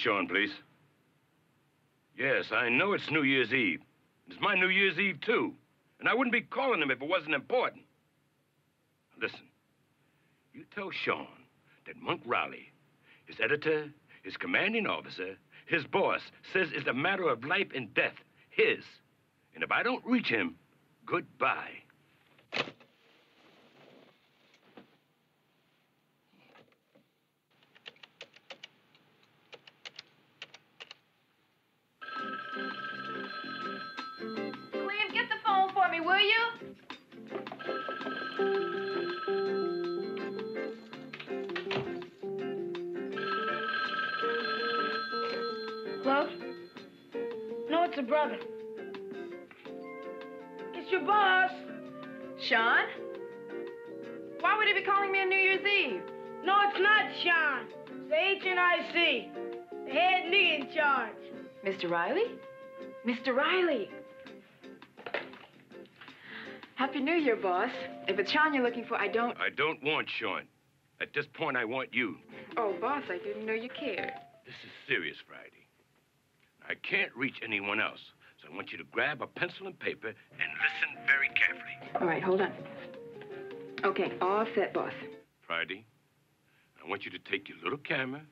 Sean, please. Yes, I know it's New Year's Eve. It's my New Year's Eve, too. And I wouldn't be calling him if it wasn't important. Listen, you tell Sean that Monk Riley, his editor, his commanding officer, his boss, says it's a matter of life and death, his. And if I don't reach him, goodbye. Will you? Hello? No, it's a brother. It's your boss. Sean? Why would he be calling me on New Year's Eve? No, it's not Sean. It's the HNIC. The head nigga in charge. Mr. Riley? Mr. Riley. Happy New Year, boss. If it's Sean you're looking for, I don't. I don't want Sean. At this point, I want you. Oh, boss, I didn't know you cared. This is serious, Friday. I can't reach anyone else, so I want you to grab a pencil and paper and listen very carefully. All right, hold on. Okay, all set, boss. Friday, I want you to take your little camera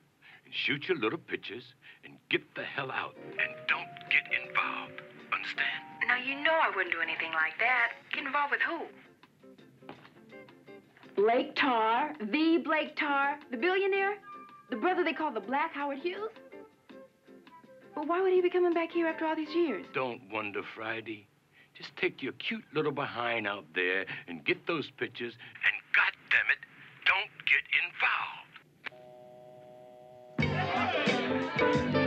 and shoot your little pictures and get the hell out. And don't get involved. Understand? Now, you know I wouldn't do anything like that. Get involved with who? Blake Tarr, the Blake Tarr, the billionaire? The brother they call the Black Howard Hughes? But why would he be coming back here after all these years? Don't wonder, Friday. Just take your cute little behind out there and get those pictures, and goddamn it, don't get involved.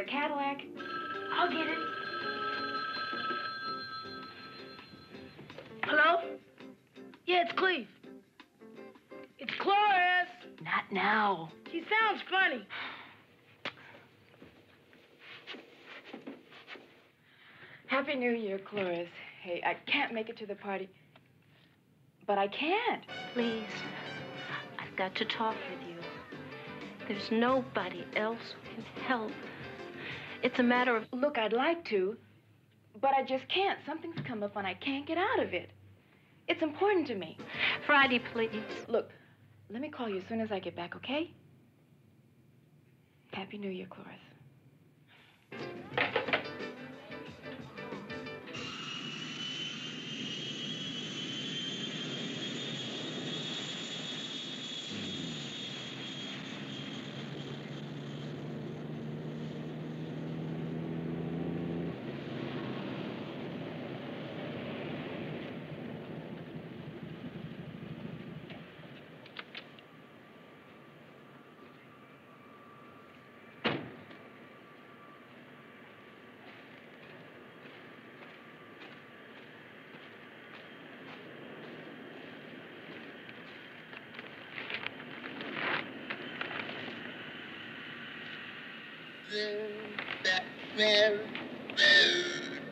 A Cadillac? I'll get it. Hello? Yeah, it's Cleve. It's Cloris. Not now. She sounds funny. Happy New Year, Cloris. Hey, I can't make it to the party. But I can't. Please, I've got to talk with you. There's nobody else who can help. It's a matter of. Look, I'd like to, but I just can't. Something's come up and I can't get out of it. It's important to me. Friday, please. Look, let me call you as soon as I get back, okay? Happy New Year, Cloris.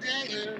Attention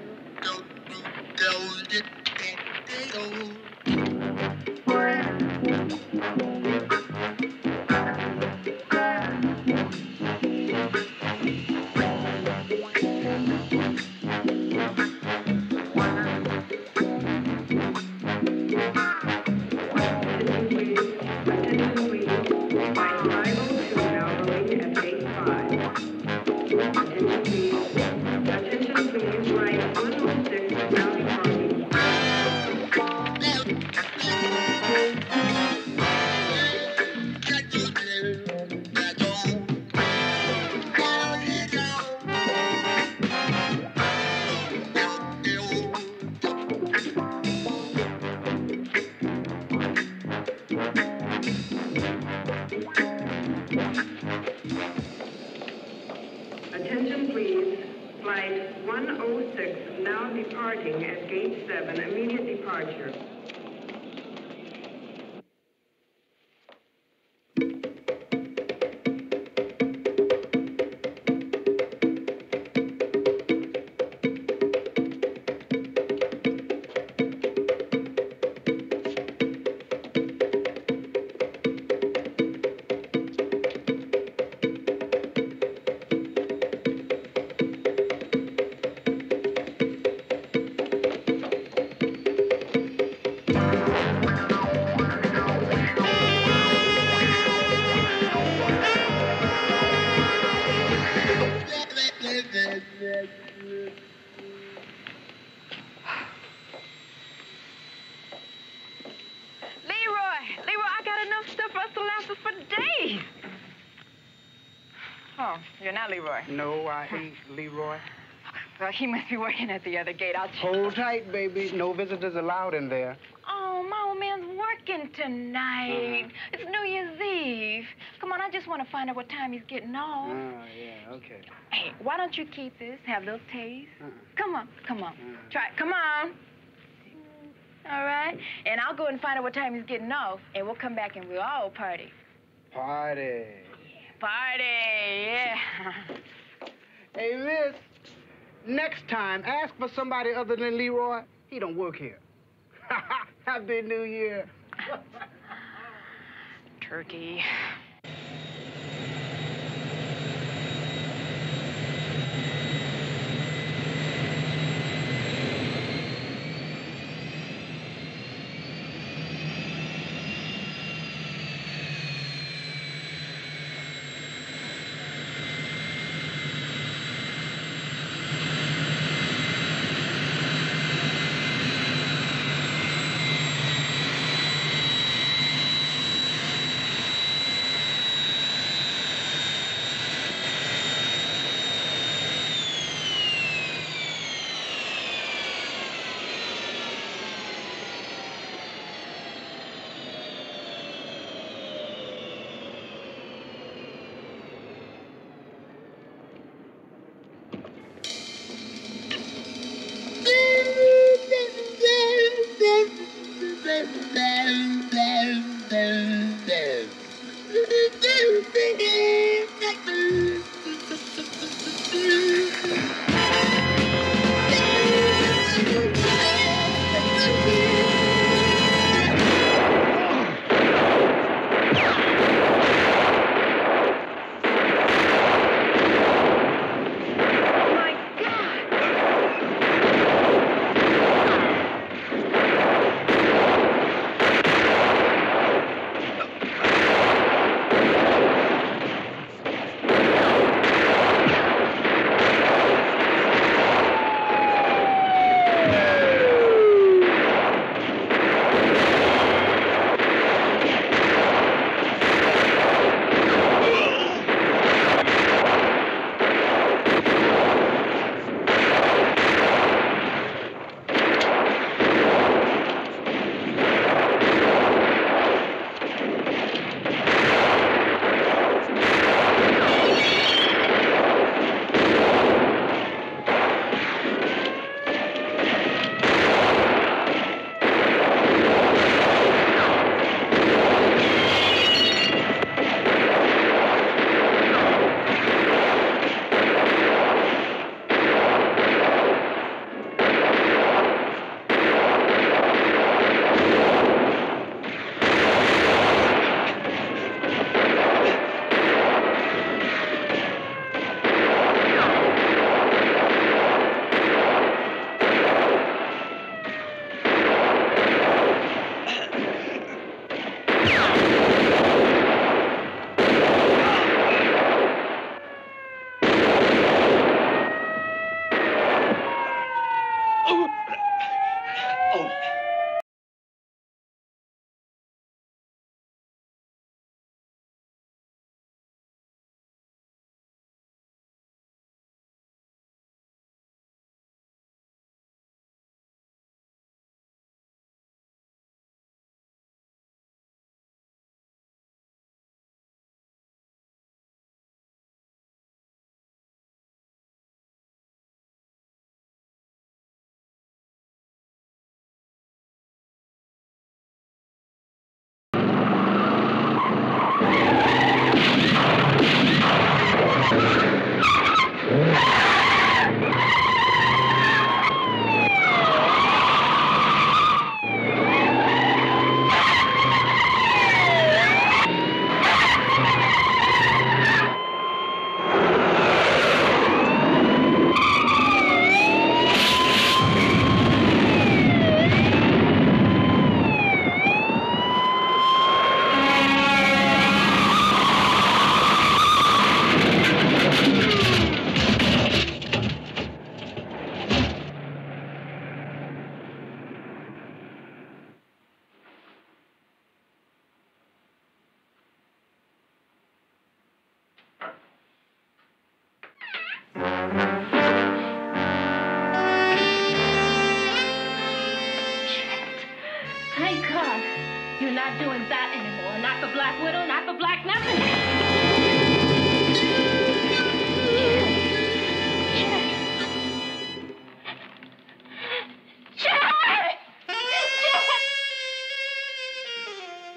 Leroy! Leroy, I got enough stuff for us to last us for days. Oh, you're not Leroy. No, I ain't Leroy. Well, he must be working at the other gate. I'll check. Hold tight, baby. No visitors allowed in there. Oh, my old man's working tonight. Uh-huh. It's New Year's Eve. Come on, I just want to find out what time he's getting off. Oh, yeah, okay. Hey, why don't you keep this? Have a little taste. Uh-uh. Come on, come on. Uh-uh. Try it. Come on. All right. And I'll go and find out what time he's getting off, and we'll come back and we'll all party. Party. Party, yeah. Hey, miss, next time, ask for somebody other than Leroy. He don't work here. Happy New Year. Turkey.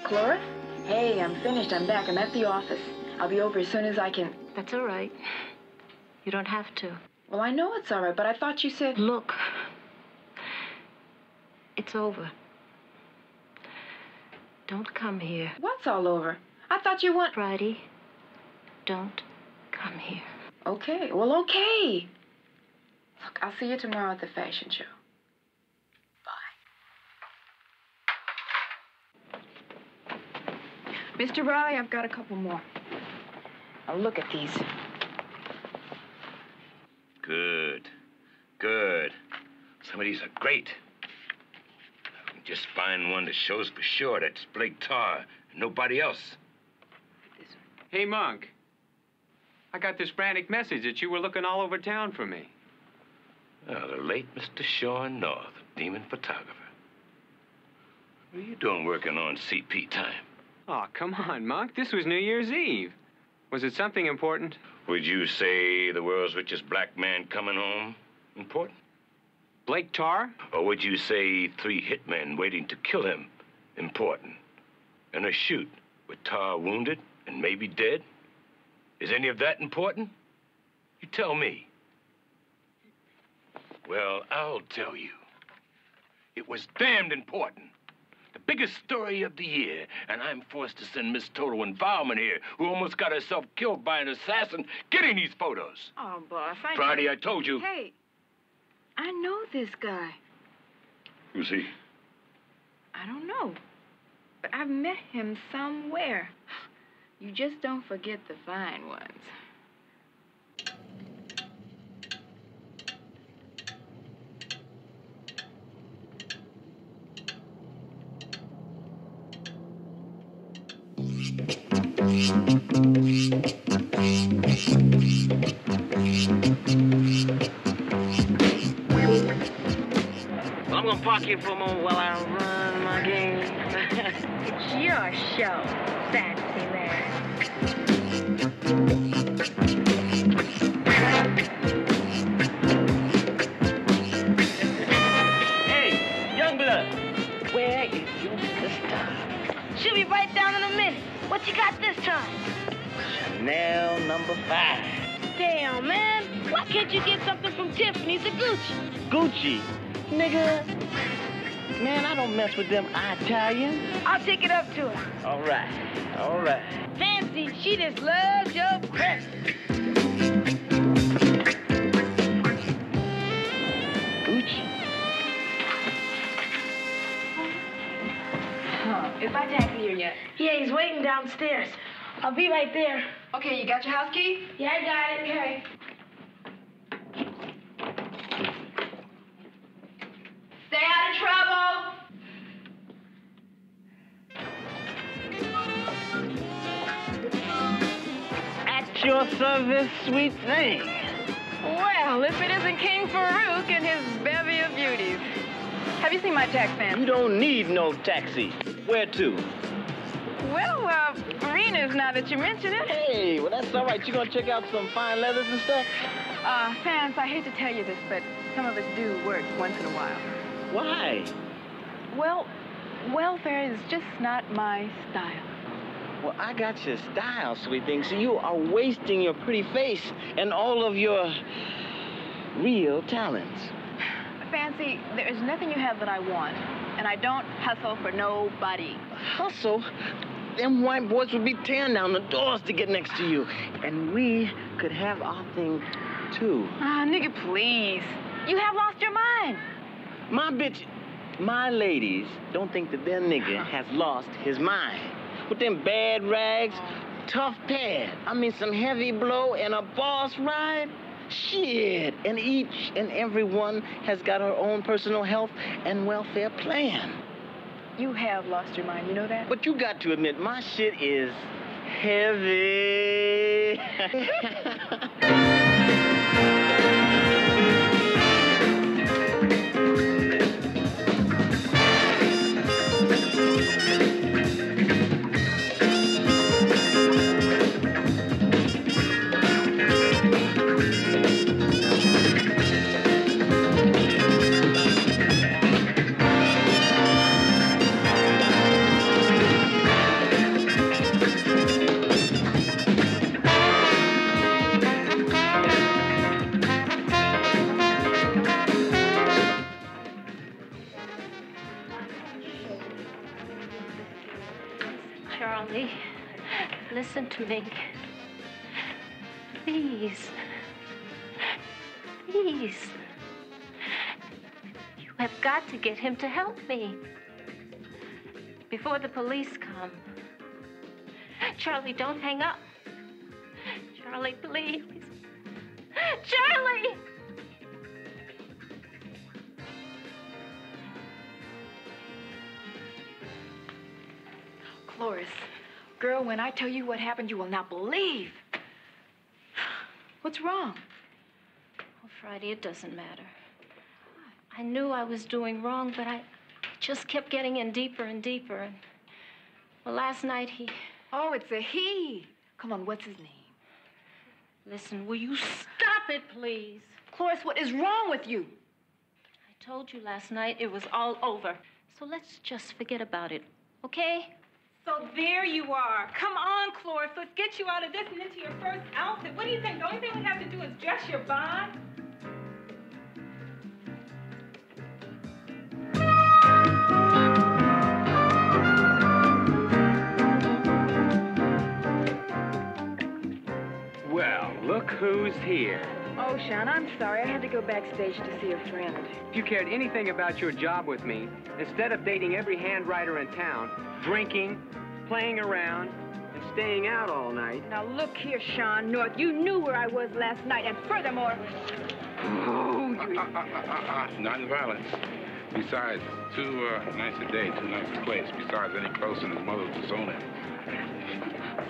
Cloris? Hey, I'm finished. I'm back. I'm at the office. I'll be over as soon as I can. That's all right. You don't have to. Well, I know it's all right, but I thought you said. Look, it's over. Don't come here. What's all over? I thought you want. Friday, don't come here. Okay, well, okay. Look, I'll see you tomorrow at the fashion show. Mr. Riley, I've got a couple more. Now look at these. Good. Good. Some of these are great. I can just find one that shows for sure that's Blake Tarr and nobody else. Hey, Monk. I got this frantic message that you were looking all over town for me. Oh, the late Mr. Sean North, demon photographer. What are you doing working on CP time? Oh, come on, Monk. This was New Year's Eve. Was it something important? Would you say the world's richest black man coming home important? Blake Tarr? Or would you say three hitmen waiting to kill him important? And a shoot with Tarr wounded and maybe dead? Is any of that important? You tell me. Well, I'll tell you. It was damned important. Biggest story of the year, and I'm forced to send Miss Total and Bauman here, who almost got herself killed by an assassin getting these photos. Oh, boss, I. Friday, I told you. Hey, I know this guy. Who's he? I don't know, but I've met him somewhere. You just don't forget the fine ones. I'm gonna park here for moment while I run my game. It's your show, fancy man. hey, young blood, where is your sister? She'll be right down in a minute. What you got this time? Chanel number five. Damn, man. Why can't you get something from Tiffany's or Gucci? Gucci, nigga. Man, I don't mess with them Italians. I'll take it up to her. All right, all right. Fancy, she just loves your breath. Gucci. Huh. Is my taxi here yet? Yeah, he's waiting downstairs. I'll be right there. Okay, you got your house key? Yeah, I got it. Okay. Trouble. At your service, sweet thing. Well, if it isn't King Farouk and his bevy of beauties. Have you seen my tax man? You don't need no taxi. Where to? Well, uh, Arenas, now that you mention it. Hey, well, that's all right. You gonna check out some fine leathers and stuff? Uh, Fans, I hate to tell you this, but some of us do work once in a while. Why? Well, welfare is just not my style. Well, I got your style, sweet thing. So you are wasting your pretty face and all of your real talents. Fancy, there is nothing you have that I want, and I don't hustle for nobody. Hustle? Them white boys would be tearing down the doors to get next to you. And we could have our thing, too. Ah, nigga, please. You have lost your mind. My bitch, my ladies don't think that their nigga has lost his mind. With them bad rags, tough pad, I mean some heavy blow and a boss ride. Shit, and each and every one has got her own personal health and welfare plan. You have lost your mind, you know that? But you got to admit, my shit is heavy. listen to me. Please. Please. You have got to get him to help me. Before the police come. Charlie, don't hang up. Charlie, please. Charlie! Cloris, girl, when I tell you what happened, you will not believe. What's wrong? Oh, Friday, it doesn't matter. I knew I was doing wrong, but I just kept getting in deeper and deeper. And well, last night he. Oh, it's a he. Come on, what's his name? Listen, will you stop it, please? Cloris, what is wrong with you? I told you last night it was all over. So let's just forget about it, okay? So there you are. Come on, Cloris. Let's get you out of this and into your first outfit. What do you think? The only thing we have to do is dress your bod? Well, look who's here. Oh, Sean, I'm sorry. I had to go backstage to see a friend. If you cared anything about your job with me, instead of dating every handwriter in town, drinking, playing around, and staying out all night. Now, look here, Sean North. You knew where I was last night, and furthermore... Oh, you... Uh, uh, uh, Non-violence. Besides, too uh, nice a day, too nice a place. Besides, any closer than his mother was zoning.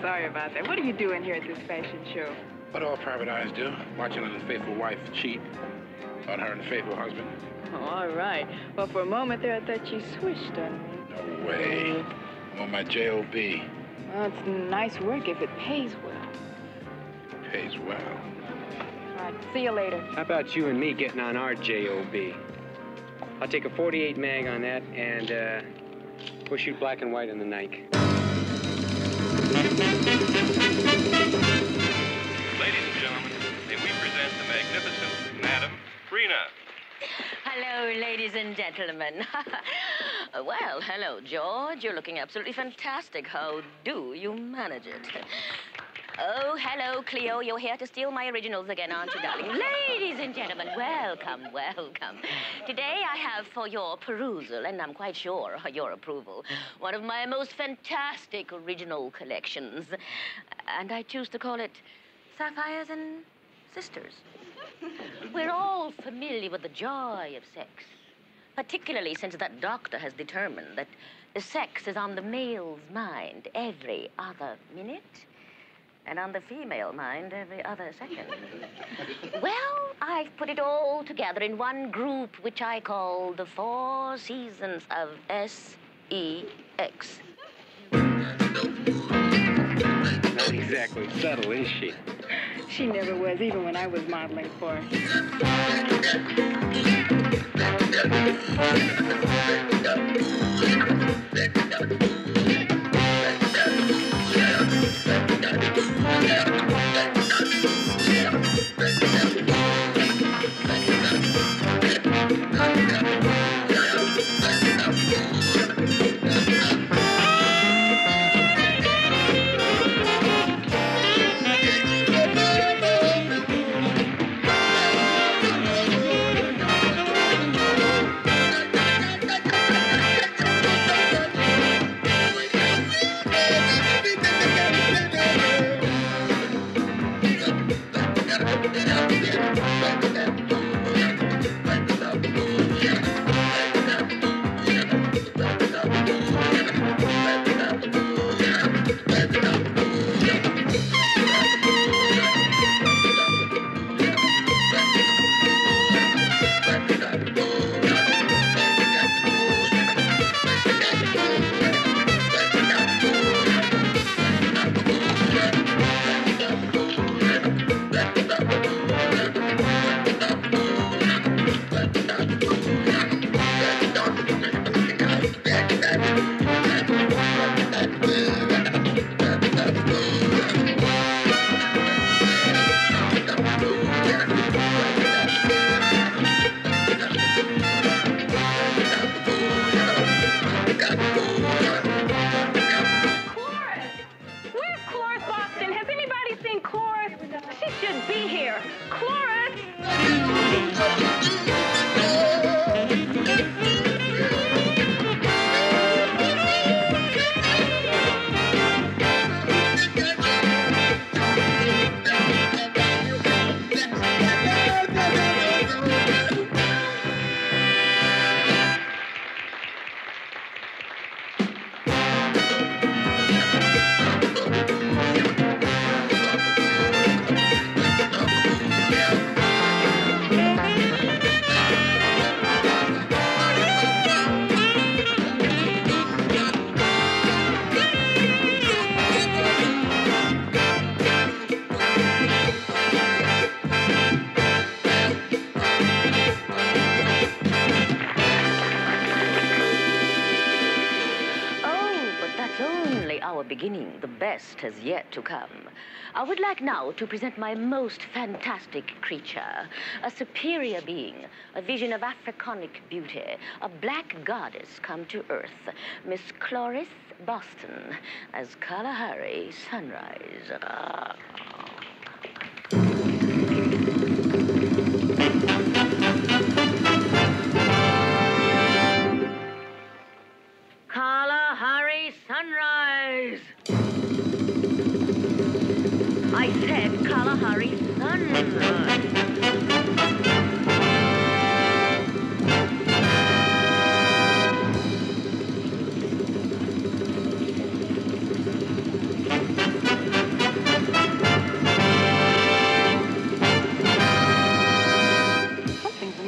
Sorry about that. What are you doing here at this fashion show? What all private eyes do? Watching an unfaithful wife cheat on her unfaithful husband. Oh, all right. Well, for a moment there, I thought you switched on me. No way. I'm on my J.O.B. Well, it's nice work if it pays well. Pays well. All right, see you later. How about you and me getting on our J.O.B.? I'll take a 48 mag on that, and uh, we'll shoot black and white in the Nike. Magnificent Madam Frina. Hello, ladies and gentlemen. well, hello, George. You're looking absolutely fantastic. How do you manage it? Oh, hello, Cleo. You're here to steal my originals again, aren't you, darling? Ladies and gentlemen, welcome, welcome. Today I have for your perusal, and I'm quite sure your approval, one of my most fantastic original collections. And I choose to call it Sapphires and Sisters. We're all familiar with the joy of sex, particularly since that doctor has determined that sex is on the male's mind every other minute and on the female mind every other second. well, I've put it all together in one group which I call the Four Seasons of S-E-X. Not exactly subtle, is she? She never was, even when I was modeling for her. Beginning. The best has yet to come. I would like now to present my most fantastic creature, a superior being, a vision of Africanic beauty, a black goddess come to earth, Miss Cloris Boston, as Kalahari Sunrise. Ah. I said Kalahari Sunrise. Something's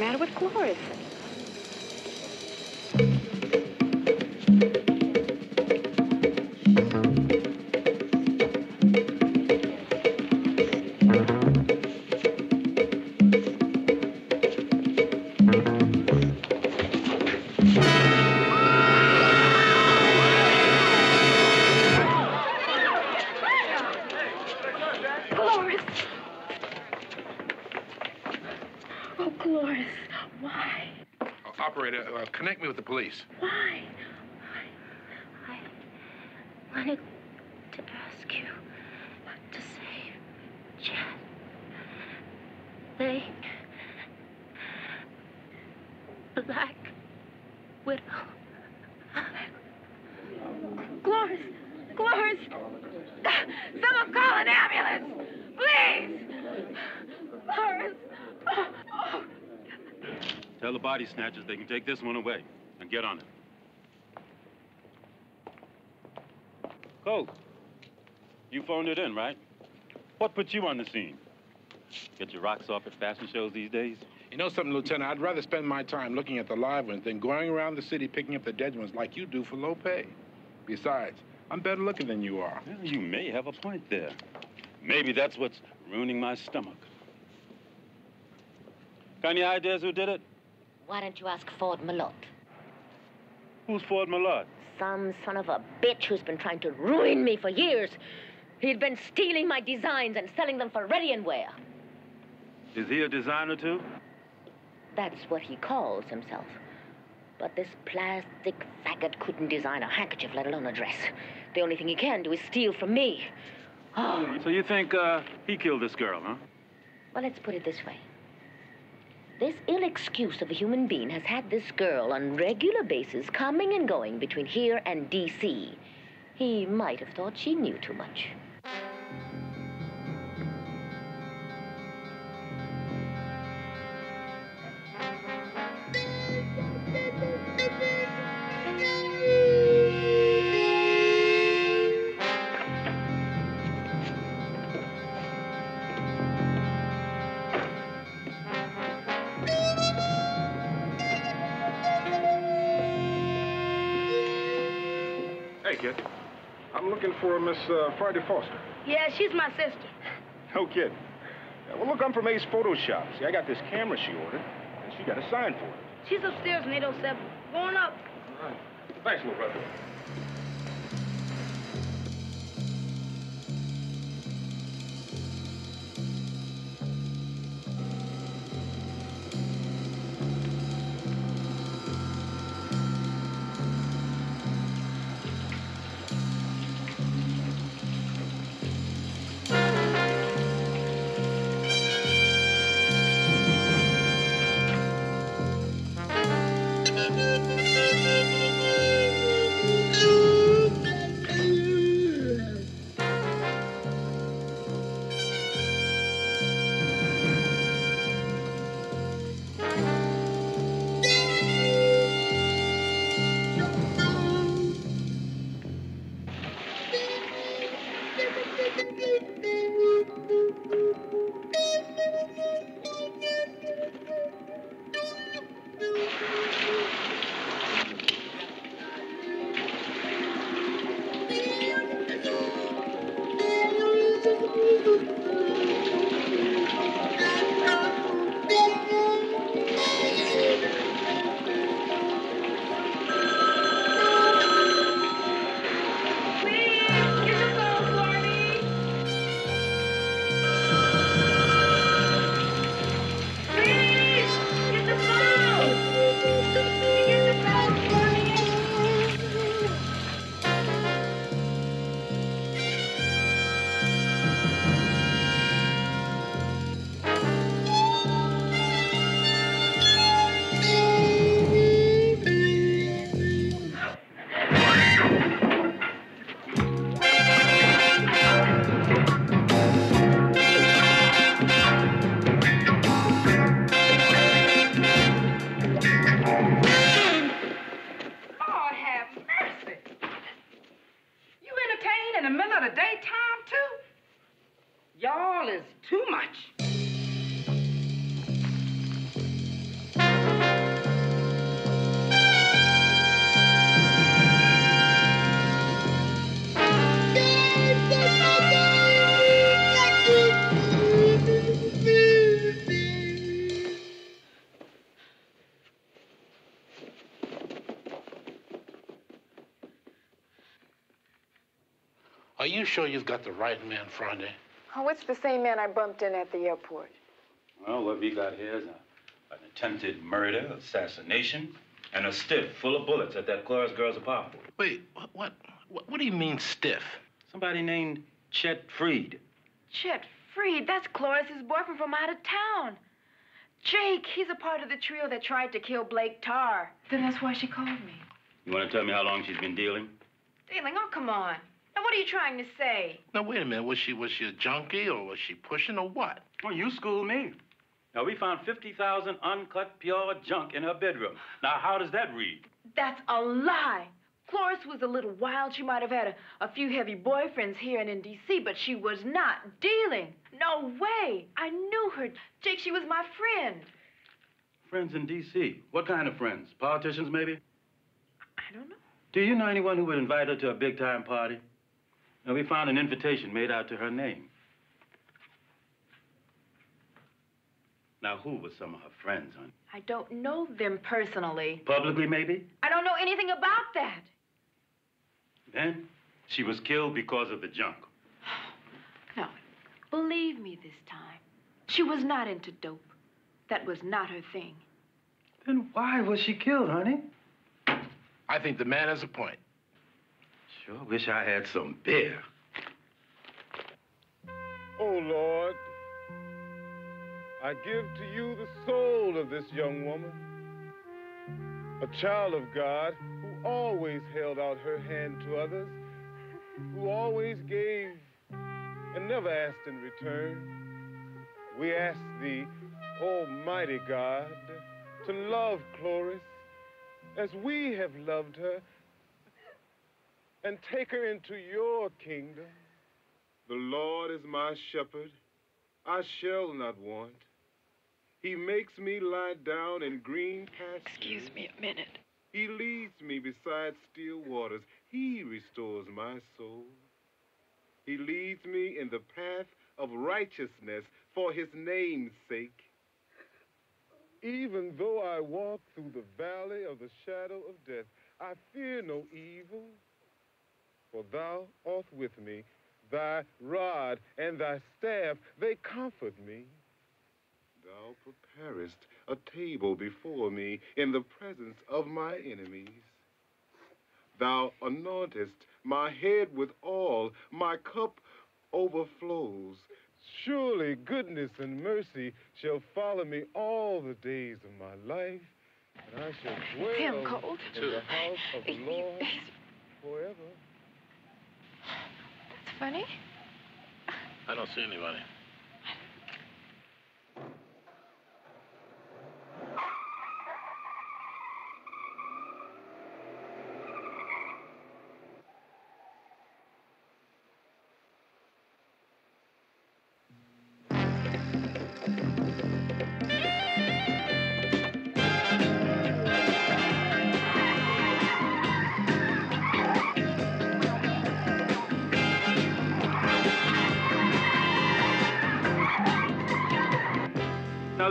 body snatchers they can take this one away and get on it. Colt, you phoned it in, right? What put you on the scene? Get your rocks off at fashion shows these days? You know something, Lieutenant? I'd rather spend my time looking at the live ones than going around the city picking up the dead ones like you do for low pay. Besides, I'm better looking than you are. Well, you may have a point there. Maybe that's what's ruining my stomach. Got any ideas who did it? Why don't you ask Ford Malott? Who's Ford Malott? Some son of a bitch who's been trying to ruin me for years. He'd been stealing my designs and selling them for ready and wear. Is he a designer too? That's what he calls himself. But this plastic faggot couldn't design a handkerchief, let alone a dress. The only thing he can do is steal from me. Oh. So you think uh, he killed this girl, huh? Well, let's put it this way. This ill excuse of a human being has had this girl on regular basis coming and going between here and D.C. He might have thought she knew too much. Miss uh, Friday Foster. Yeah, she's my sister. No kid. Yeah, well, look, I'm from Ace Photoshop. See, I got this camera she ordered, and she got a sign for it. She's upstairs in 807. Going up. All right. Thanks, little brother. Sure you've got the right man, Friday. Oh, it's the same man I bumped in at the airport. Well, what we got here is a, an attempted murder, assassination, and a stiff full of bullets at that Cloris girl's apartment. Wait, what, what, what do you mean stiff? Somebody named Chet Freed. Chet Freed, that's Cloris's boyfriend from out of town. Jake, he's a part of the trio that tried to kill Blake Tarr. Then that's why she called me. You want to tell me how long she's been dealing? Dealing, oh, come on. Now, what are you trying to say? Now, wait a minute. Was she was she a junkie or was she pushing or what? Well, you schooled me. Now, we found 50,000 uncut pure junk in her bedroom. Now, how does that read? That's a lie. Cloris was a little wild. She might have had a, a few heavy boyfriends here and in D.C., but she was not dealing. No way. I knew her. Jake, she was my friend. Friends in D.C. What kind of friends? Politicians, maybe? I don't know. Do you know anyone who would invite her to a big-time party? Now, we found an invitation made out to her name. Now, who were some of her friends, honey? I don't know them personally. Publicly, maybe? I don't know anything about that. Then she was killed because of the junk. No, believe me this time. She was not into dope. That was not her thing. Then why was she killed, honey? I think the man has a point. Sure wish I had some beer. Oh, Lord, I give to you the soul of this young woman, a child of God who always held out her hand to others, who always gave and never asked in return. We ask thee, Almighty God, to love Cloris as we have loved her and take her into your kingdom. The Lord is my shepherd. I shall not want. He makes me lie down in green pastures. Excuse me a minute. He leads me beside still waters. He restores my soul. He leads me in the path of righteousness for his name's sake. Even though I walk through the valley of the shadow of death, I fear no evil, for thou art with me. Thy rod and thy staff, they comfort me. Thou preparest a table before me in the presence of my enemies. Thou anointest my head with oil, my cup overflows. Surely goodness and mercy shall follow me all the days of my life, and I shall dwell cold. in the house of the Lord forever. Funny. I don't see anybody.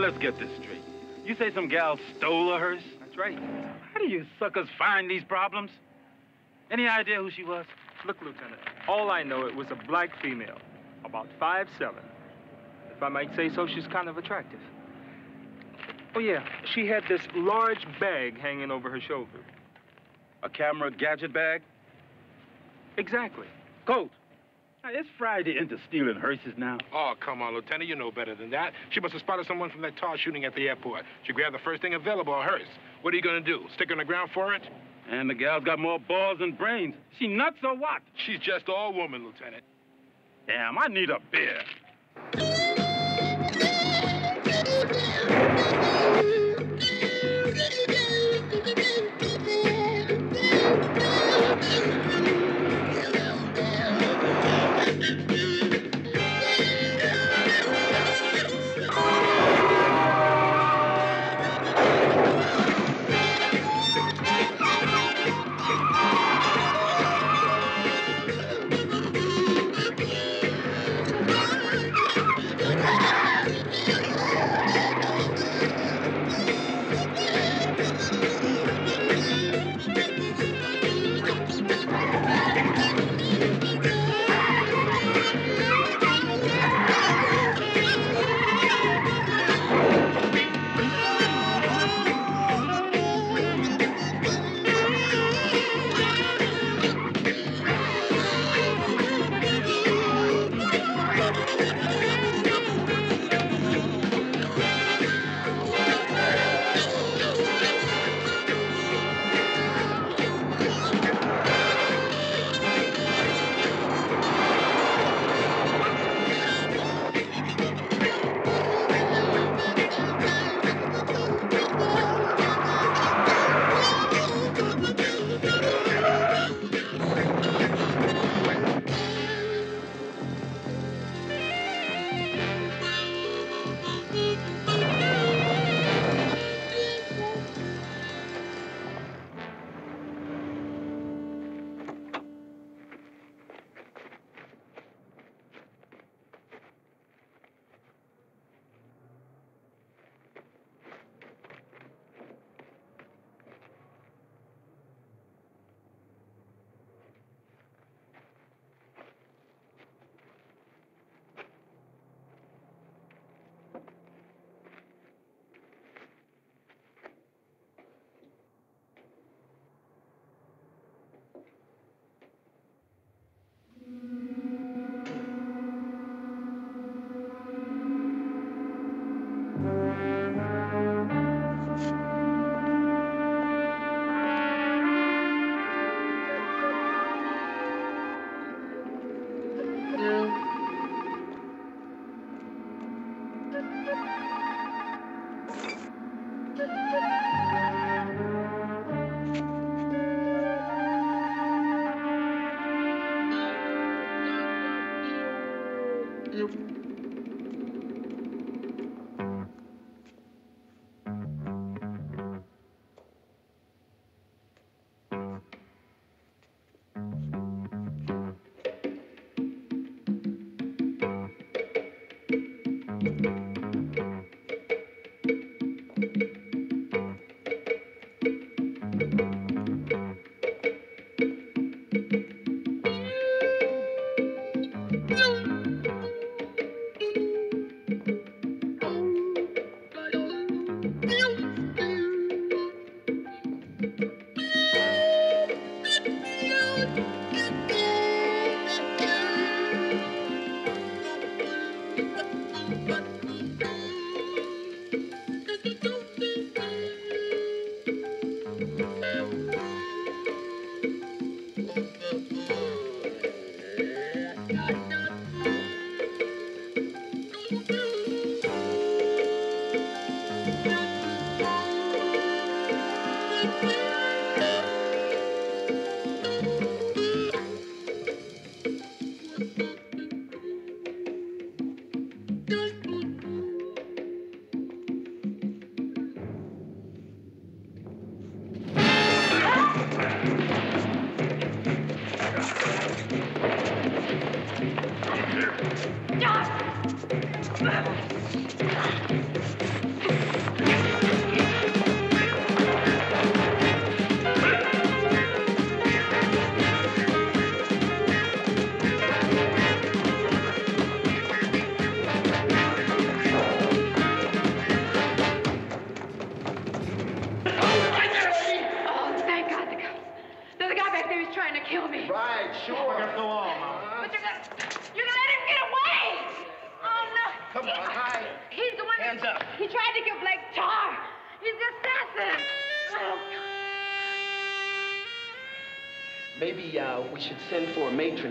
Let's get this straight. You say some gal stole a hearse? That's right. How do you suckers find these problems? Any idea who she was? Look, Lieutenant, all I know, it was a black female, about five seven. If I might say so, she's kind of attractive. Oh, yeah, she had this large bag hanging over her shoulder. A camera gadget bag? Exactly. Colt. Is Friday into stealing hearses now? Oh, come on, Lieutenant. You know better than that. She must have spotted someone from that Tarr shooting at the airport. She grabbed the first thing available, a hearse. What are you going to do? Stick her on the ground for it? And the gal's got more balls than brains. She nuts or what? She's just all woman, Lieutenant. Damn, I need a beer.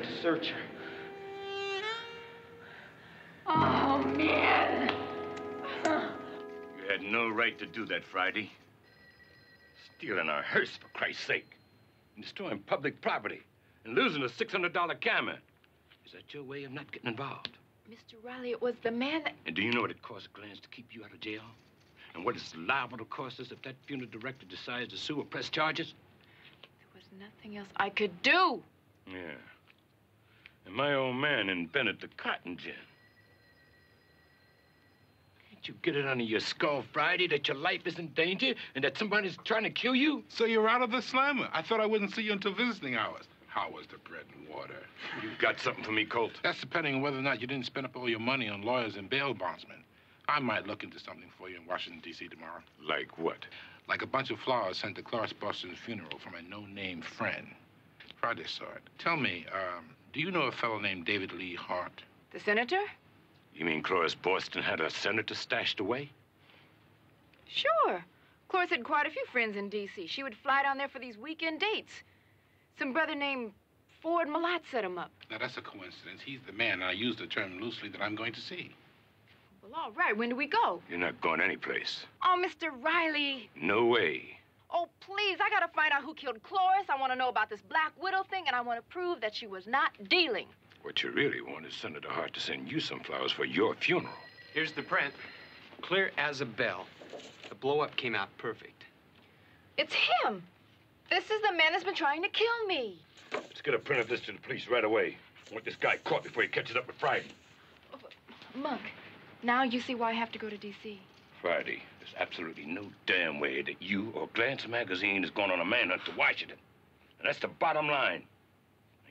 For a matron to search her. oh man. You had no right to do that, Friday. Stealing our hearse, for Christ's sake. And destroying public property. And losing a $600 camera. Is that your way of not getting involved? Mr. Riley, it was the man that... And do you know what it costs Glance to keep you out of jail? And what it's liable to cost us if that funeral director decides to sue or press charges? There was nothing else I could do. Yeah. And my old man invented the cotton gin. Can't you get it under your skull, Friday, that your life is in danger and that somebody's trying to kill you? So you're out of the slammer. I thought I wouldn't see you until visiting hours. How was the bread and water? You got something for me, Colt? That's depending on whether or not you didn't spend up all your money on lawyers and bail bondsmen. I might look into something for you in Washington, D.C. tomorrow. Like what? Like a bunch of flowers sent to Cloris Boston's funeral from a no-name friend. Friday saw it. Tell me, um, do you know a fellow named David Lee Hart? The senator? You mean Cloris Boston had a senator stashed away? Sure. Cloris had quite a few friends in D.C. She would fly down there for these weekend dates. Some brother named Ford Malott set him up. Now, that's a coincidence. He's the man, and I use the term loosely, that I'm going to see. Well, all right. When do we go? You're not going anyplace. Oh, Mr. Riley. No way. Oh, please. I gotta find out who killed Cloris. I want to know about this Black Widow thing, and I want to prove that she was not dealing. What you really want is Senator Hart to send you some flowers for your funeral. Here's the print. Clear as a bell. The blow up came out perfect. It's him. This is the man that's been trying to kill me. Let's get a print of this to the police right away. I want this guy caught before he catches up with Friday. Oh, Monk, now you see why I have to go to D.C. Friday, there's absolutely no damn way that you or Glance Magazine is going on a manhunt to Washington. And that's the bottom line.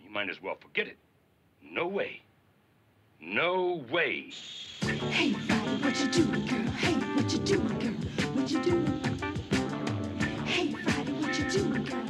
You might as well forget it. No way. No way. Hey, what you doing, girl? Hey, what you doing, girl? What you doing? Hey, Friday, what you doing, girl?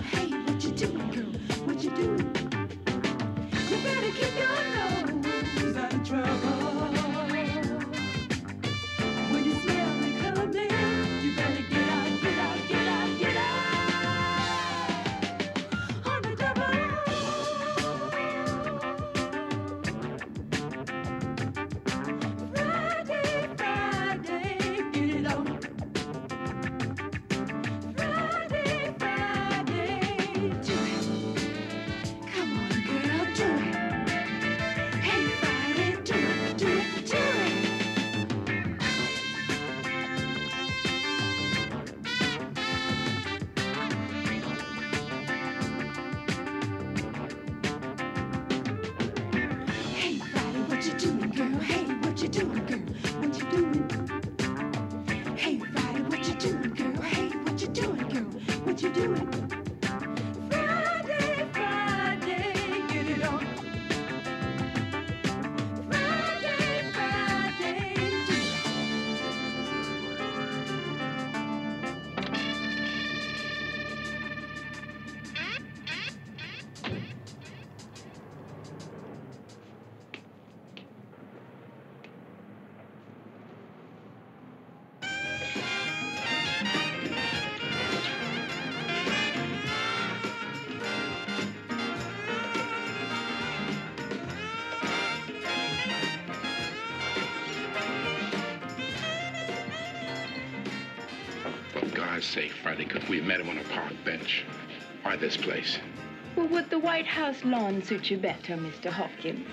White House lawn suit you better, Mr. Hawkins?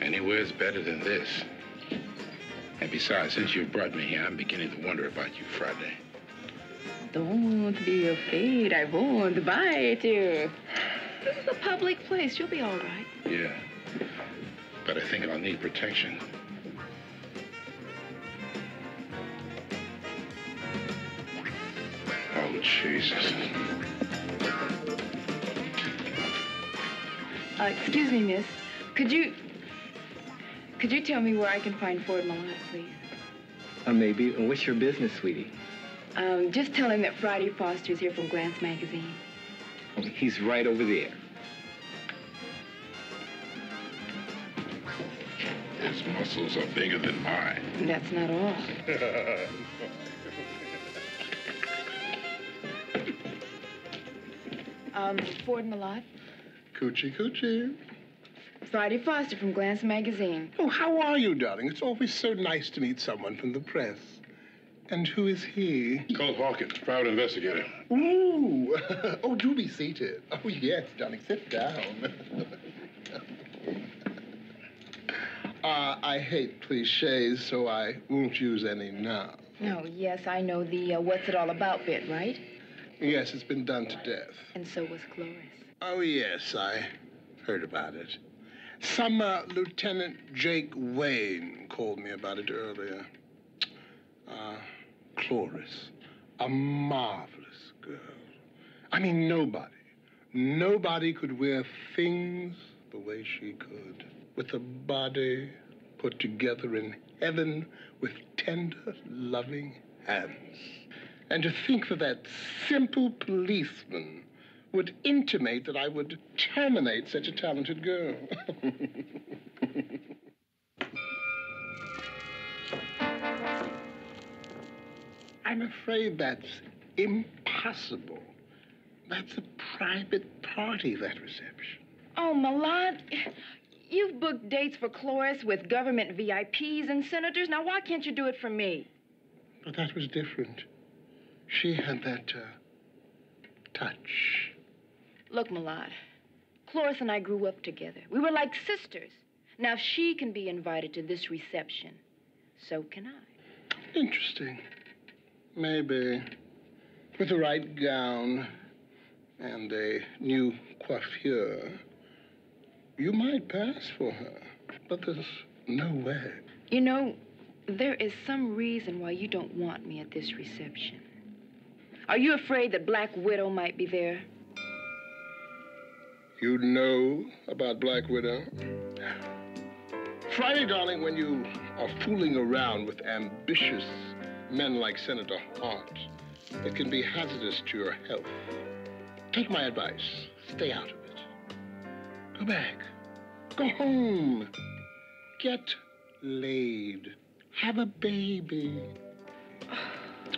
Anywhere's better than this. And besides, since you brought me here, I'm beginning to wonder about you, Friday. Don't be afraid. I won't bite you. This is a public place. You'll be all right. Yeah. But I think I'll need protection. Oh, Jesus. Uh, excuse me, miss. Could you... Could you tell me where I can find Ford Malott, please? Uh, maybe. What's your business, sweetie? Um, just tell him that Friday Foster's here from Glance Magazine. Oh, he's right over there. His muscles are bigger than mine. That's not all. Um, Ford Malott. Coochie coochie. Friday Foster from Glance Magazine. Oh, how are you, darling? It's always so nice to meet someone from the press. And who is he? Colt Hawkins, private investigator. Ooh. oh, do be seated. Oh, yes, darling. Sit down. uh, I hate cliches, so I won't use any now. Oh, yes, I know the uh, what's it all about bit, right? Yes, it's been done to death. And so was Cloris. Oh, yes, I heard about it. Some uh, Lieutenant Jake Wayne called me about it earlier. Uh, Cloris, a marvelous girl. I mean, nobody, nobody could wear things the way she could, with a body put together in heaven with tender, loving hands. And to think that that simple policeman would intimate that I would terminate such a talented girl. I'm afraid that's impossible. That's a private party, that reception. Oh, Malott, you've booked dates for Cloris with government VIPs and senators. Now, why can't you do it for me? But that was different. She had that uh, touch. Look, Malott, Cloris and I grew up together. We were like sisters. Now, if she can be invited to this reception, so can I. Interesting. Maybe. With the right gown and a new coiffure, you might pass for her. But there's no way. You know, there is some reason why you don't want me at this reception. Are you afraid that Black Widow might be there? You know about Black Widow? Friday, darling, when you are fooling around with ambitious men like Senator Hart, it can be hazardous to your health. Take my advice. Stay out of it. Go back. Go home. Get laid. Have a baby.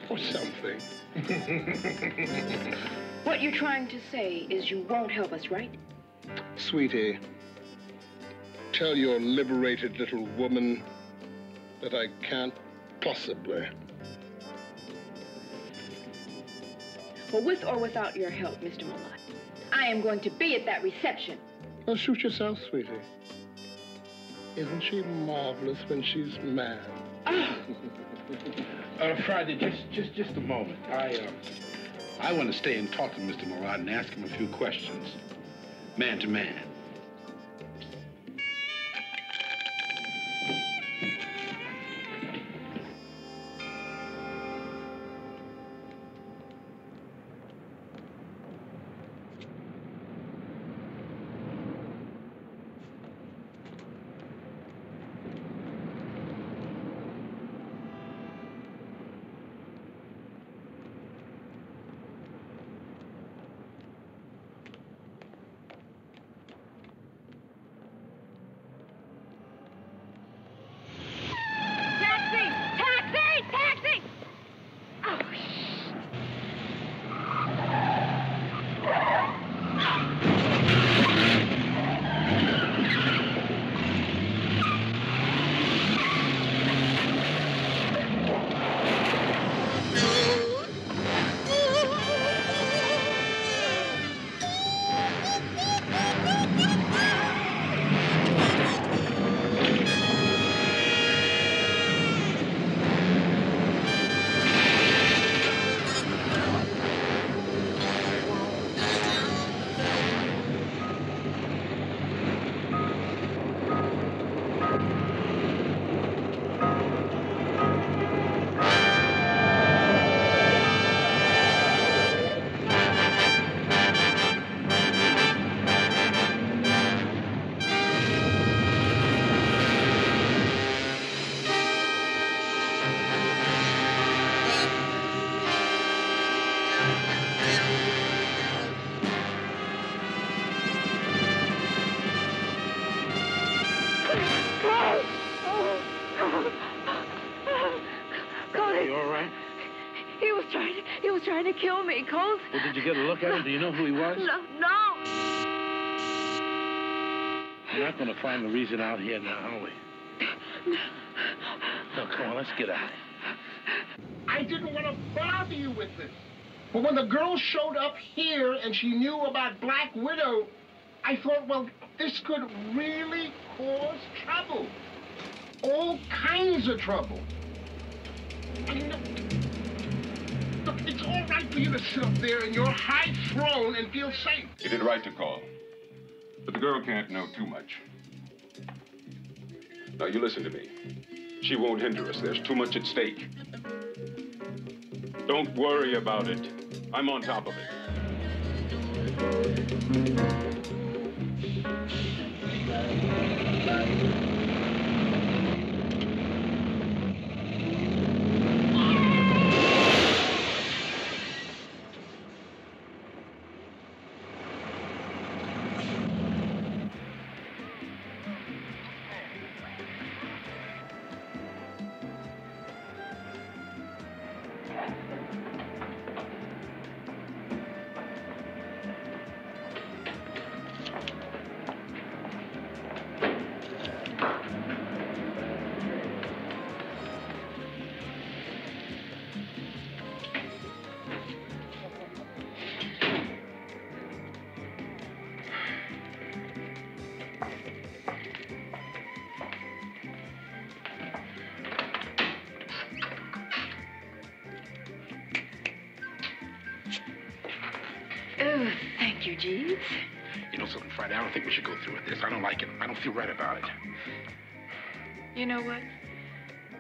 Or something. What you're trying to say is you won't help us, right? Sweetie, tell your liberated little woman that I can't possibly. Well, with or without your help, Mr. Malott, I am going to be at that reception. Well, shoot yourself, sweetie. Isn't she marvelous when she's mad? Uh, Friday, just just just a moment. I uh, I want to stay and talk to Mr. Malott and ask him a few questions, man to man. Kill me, Colt. Well, did you get a look at him? Do you know who he was? No, no. We're not going to find the reason out here now, are we? No, come on, let's get out. I didn't want to bother you with this. But when the girl showed up here and she knew about Black Widow, I thought, well, this could really cause trouble. All kinds of trouble. It's all right for you to sit up there in your high throne and feel safe. You did right to call. But the girl can't know too much. Now, you listen to me. She won't hinder us. There's too much at stake. Don't worry about it. I'm on top of it.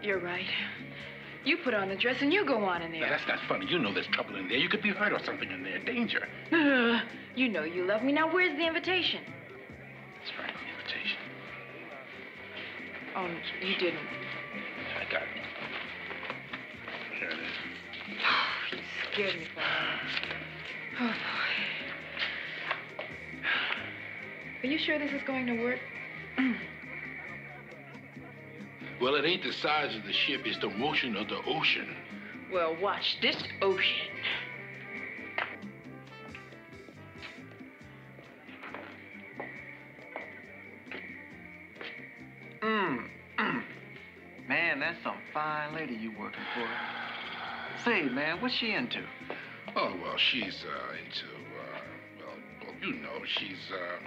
You're right. You put on the dress and you go on in Now, there. that's not funny. You know there's trouble in there. You could be hurt or something in there. Danger. Ugh, you know you love me. Now, where's the invitation? That's right, the invitation. Oh, you didn't. I got it. Here it is. Oh, You scared me for. Oh, boy. Are you sure this is going to work? Well, it ain't the size of the ship, it's the motion of the ocean. Well, watch this ocean. Mm. man, that's some fine lady you working for. Say, man, what's she into? Oh, well, she's uh, into, uh, well, well, you know, she's, uh,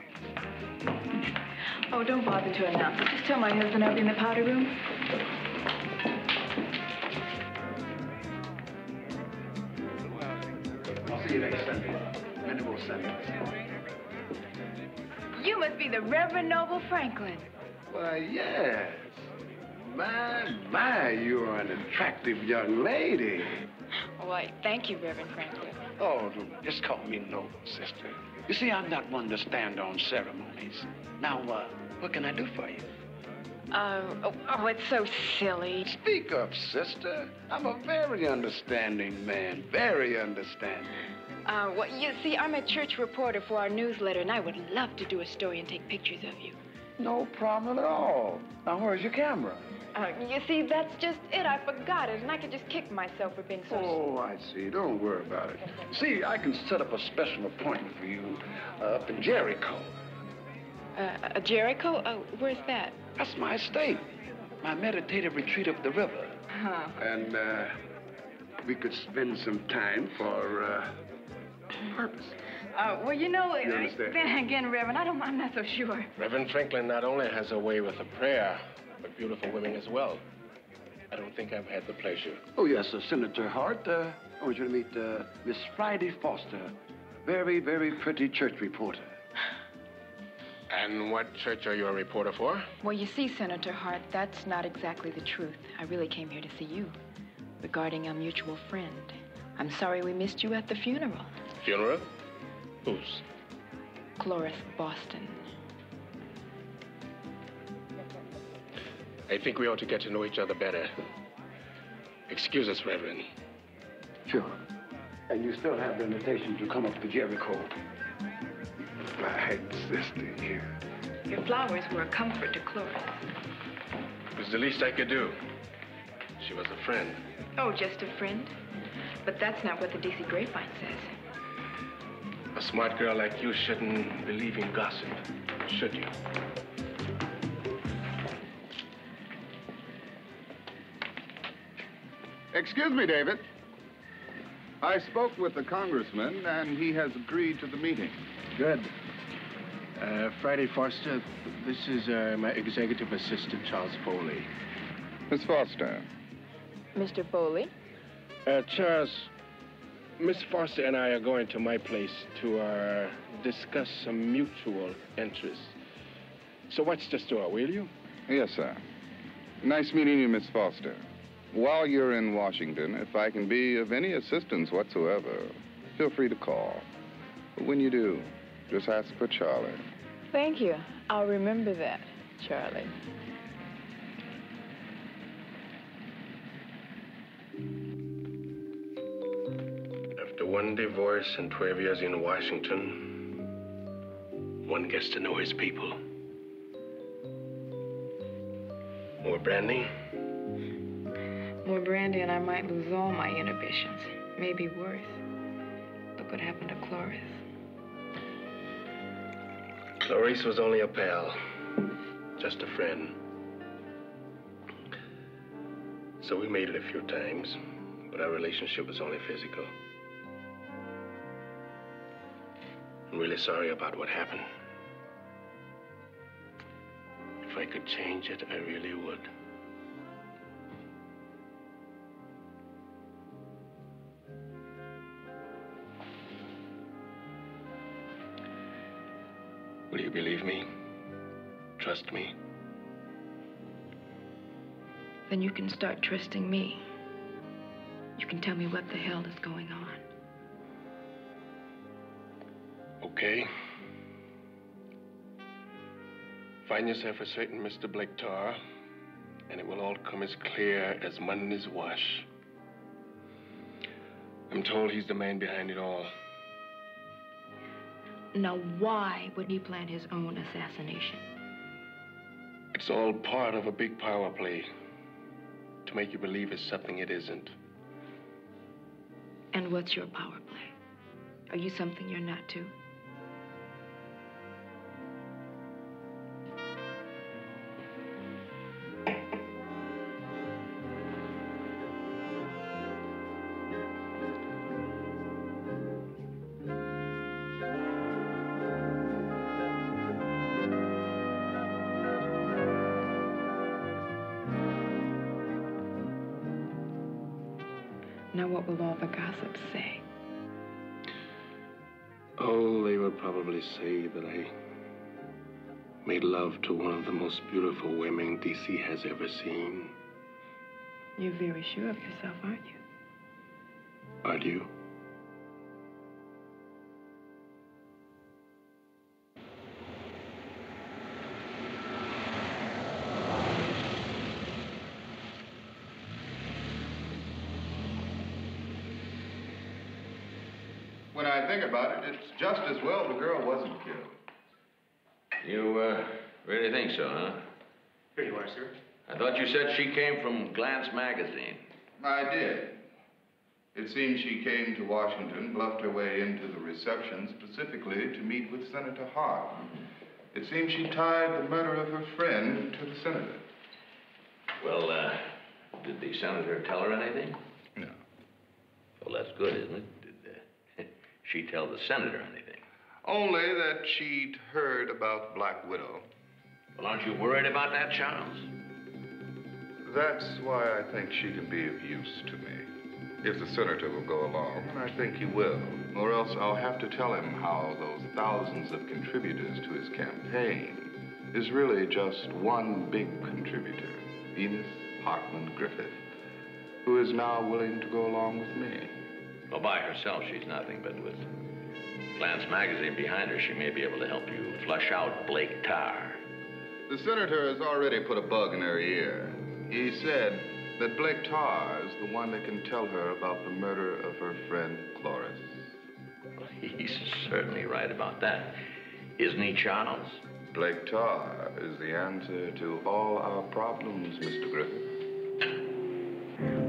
Oh, don't bother to announce it. Just tell my husband I'll be in the powder room. I'll see you next Sunday. Venerable Sunday. You must be the Reverend Noble Franklin. Why, yes. My, my, you're an attractive young lady. Why, thank you, Reverend Franklin. Oh, just call me Noble, sister. You see, I'm not one to stand on ceremonies. Now, uh, what can I do for you? Uh, oh, oh, it's so silly. Speak up, sister. I'm a very understanding man, very understanding. Uh, well, you see, I'm a church reporter for our newsletter, and I would love to do a story and take pictures of you. No problem at all. Now, where's your camera? Uh, you see, that's just it. I forgot it, and I could just kick myself for being so. Oh, I see. Don't worry about it. See, I can set up a special appointment for you uh, up in Jericho. Uh, uh, Jericho? Uh, where's that? That's my estate, my meditative retreat up the river. Huh. And uh, we could spend some time for uh, purpose. Uh, well, you know, You understand? then again, Reverend, I don't, I'm not so sure. Reverend Franklin not only has a way with a prayer, but beautiful women as well. I don't think I've had the pleasure. Oh, yes, uh, Senator Hart. Uh, I want you to meet uh, Miss Friday Foster. Very, very pretty church reporter. And what church are you a reporter for? Well, you see, Senator Hart, that's not exactly the truth. I really came here to see you regarding a mutual friend. I'm sorry we missed you at the funeral. Funeral? Whose? Cloris Boston. I think we ought to get to know each other better. Excuse us, Reverend. Sure. And you still have the invitation to come up to Jericho. Right, sister, here. Your flowers were a comfort to Cloris. It was the least I could do. She was a friend. Oh, just a friend? But that's not what the DC Grapevine says. A smart girl like you shouldn't believe in gossip, should you? Excuse me, David. I spoke with the congressman, and he has agreed to the meeting. Good. Uh, Friday Foster, this is uh, my executive assistant, Charles Foley. Miss Foster. Mr. Foley? Uh, Charles, Miss Foster and I are going to my place to uh, discuss some mutual interests. So watch the store, will you? Yes, sir. Nice meeting you, Miss Foster. While you're in Washington, if I can be of any assistance whatsoever, feel free to call. But when you do, just ask for Charlie. Thank you. I'll remember that, Charlie. After one divorce and 12 years in Washington, one gets to know his people. More brandy? More brandy and I might lose all my inhibitions. Maybe worse. Look what happened to Cloris. Clarice was only a pal, just a friend. So we made it a few times, but our relationship was only physical. I'm really sorry about what happened. If I could change it, I really would. Will you believe me? Trust me? Then you can start trusting me. You can tell me what the hell is going on. Okay. Find yourself a certain Mr. Blake Tarr, and it will all come as clear as Monday's wash. I'm told he's the man behind it all. Now, why would he plan his own assassination? It's all part of a big power play to make you believe it's something it isn't. And what's your power play? Are you something you're not, too? Will all the gossips say? Oh, they would probably say that I made love to one of the most beautiful women DC has ever seen. You're very sure of yourself, aren't you? Are you? When I think about it, it's just as well the girl wasn't killed. You, uh, really think so, huh? Here you are, sir. I thought you said she came from Glance Magazine. I did. It seems she came to Washington, bluffed her way into the reception specifically to meet with Senator Hart. It seems she tied the murder of her friend to the senator. Well, uh, did the senator tell her anything? No. Well, that's good, isn't it? She tell the senator anything? Only that she'd heard about Black Widow. Well, aren't you worried about that, Charles? That's why I think she can be of use to me. If the senator will go along, and I think he will, or else I'll have to tell him how those thousands of contributors to his campaign is really just one big contributor, Enos Hartman Griffith, who is now willing to go along with me. Well, by herself, she's nothing, but with Glance Magazine behind her, she may be able to help you flush out Blake Tarr. The senator has already put a bug in her ear. He said that Blake Tarr is the one that can tell her about the murder of her friend Cloris. He's certainly right about that. Isn't he, Charles? Blake Tarr is the answer to all our problems, Mr. Griffith.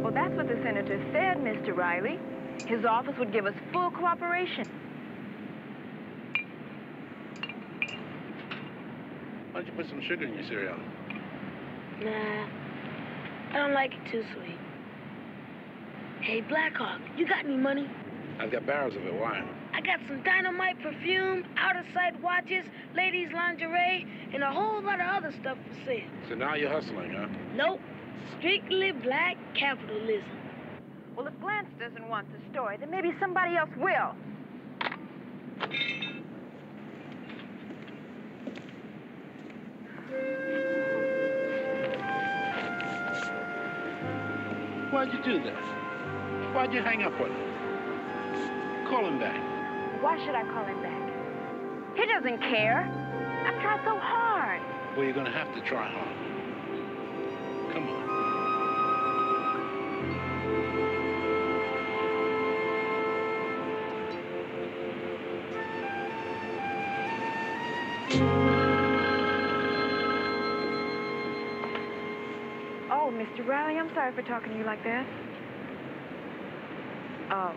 Well, that's what the senator said, Mr. Riley. His office would give us full cooperation. Why don't you put some sugar in your cereal? Nah, I don't like it too sweet. Hey, Blackhawk, you got any money? I've got barrels of it. Why? I got some dynamite perfume, out of sight watches, ladies' lingerie, and a whole lot of other stuff for sale. So now you're hustling, huh? Nope, strictly black capitalism. Well, if Glance doesn't want the story, then maybe somebody else will. Why'd you do that? Why'd you hang up on him? Call him back. Why should I call him back? He doesn't care. I've tried so hard. Well, you're gonna have to try hard. Come on. Oh, Mr. Riley, I'm sorry for talking to you like that. Oh,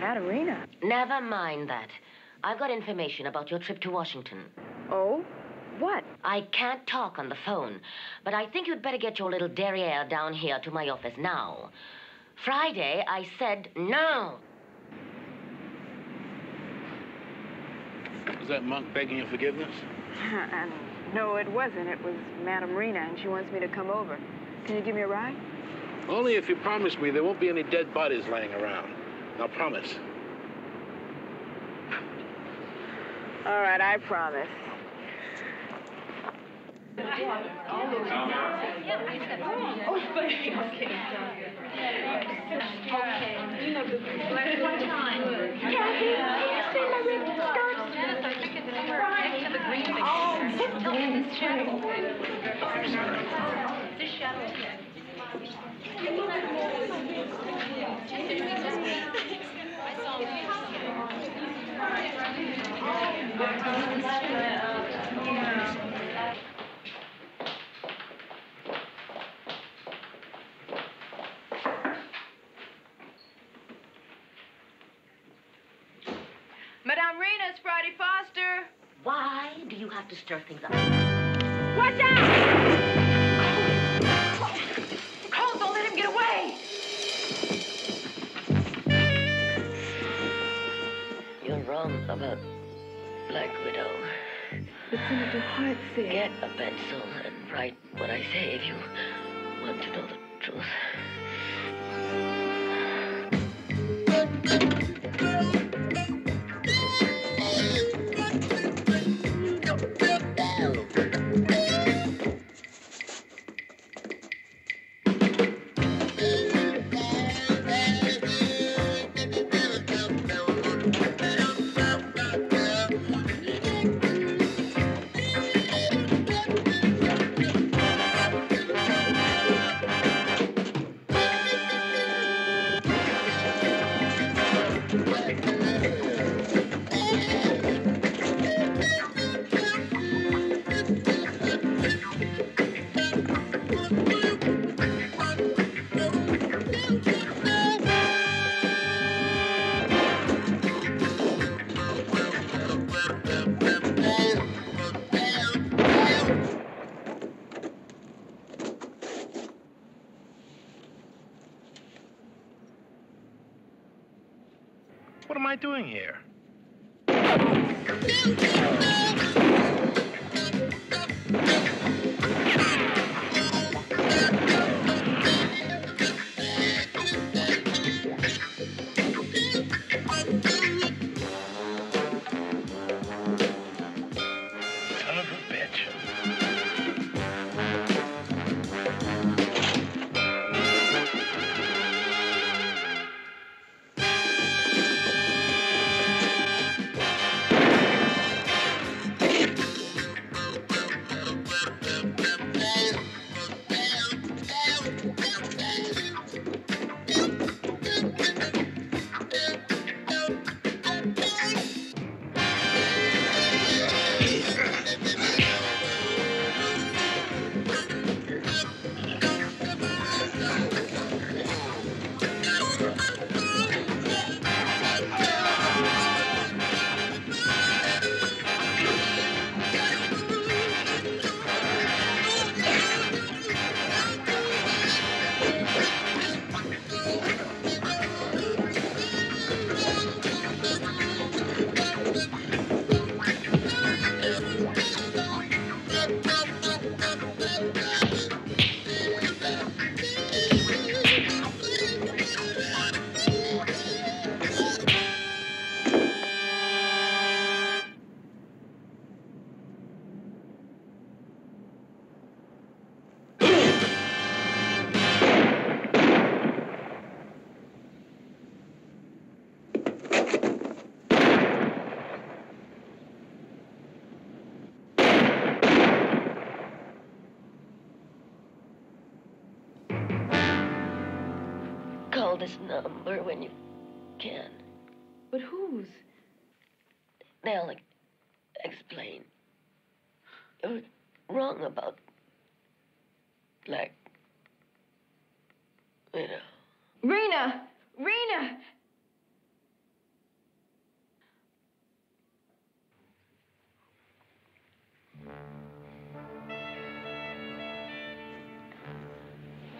Natarina. Never mind that. I've got information about your trip to Washington. Oh? What? I can't talk on the phone, but I think you'd better get your little derriere down here to my office now. Friday, I said no. Was that monk begging your forgiveness? no, it wasn't. It was Madame Rena, and she wants me to come over. Can you give me a ride? Only if you promise me there won't be any dead bodies laying around. Now promise. All right, I promise. Madame Rena, it's Friday Foster. Why do you have to stir things up? Watch out! You're wrong about Black Widow. But Senator Hart said... Get a pencil and write what I say if you want to know the truth. What am I doing here?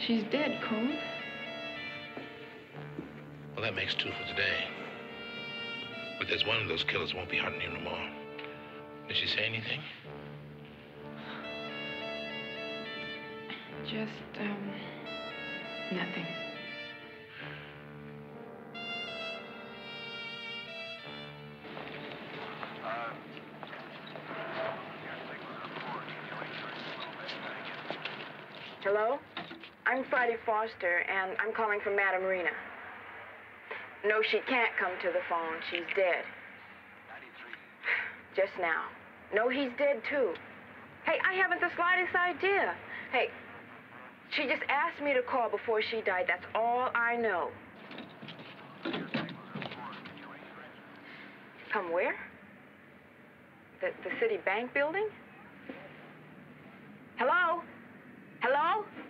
She's dead, Colt. Well, that makes two for today. But there's one of those killers won't be hunting you no more. Did she say anything? Just, um, nothing. Hello? I'm Friday Foster, and I'm calling from Madame Rena. No, she can't come to the phone. She's dead. 93. Just now. No, he's dead too. Hey, I haven't the slightest idea. Hey, she just asked me to call before she died. That's all I know. Come where? The, the city bank building? Hello? Hello? Hello?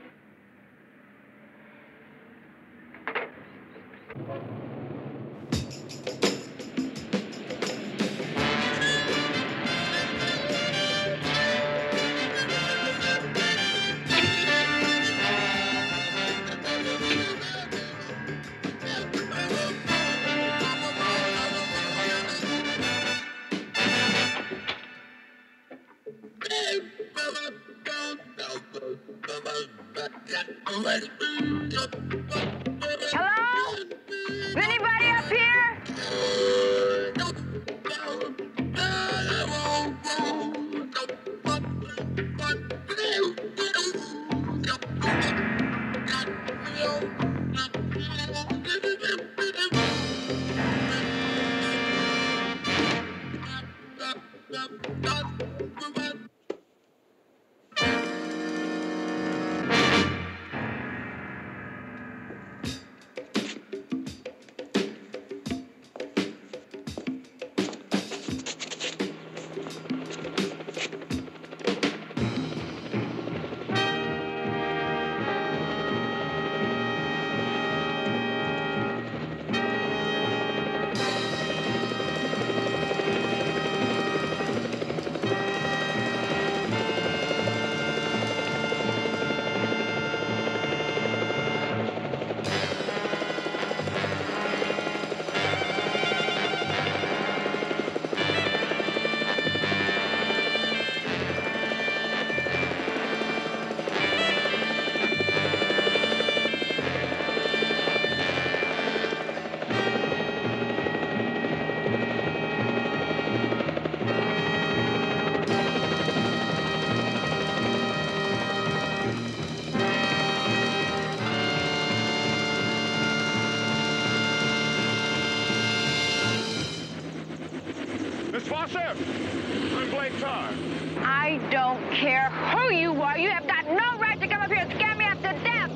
I don't care who you are. You have got no right to come up here and scare me up to death.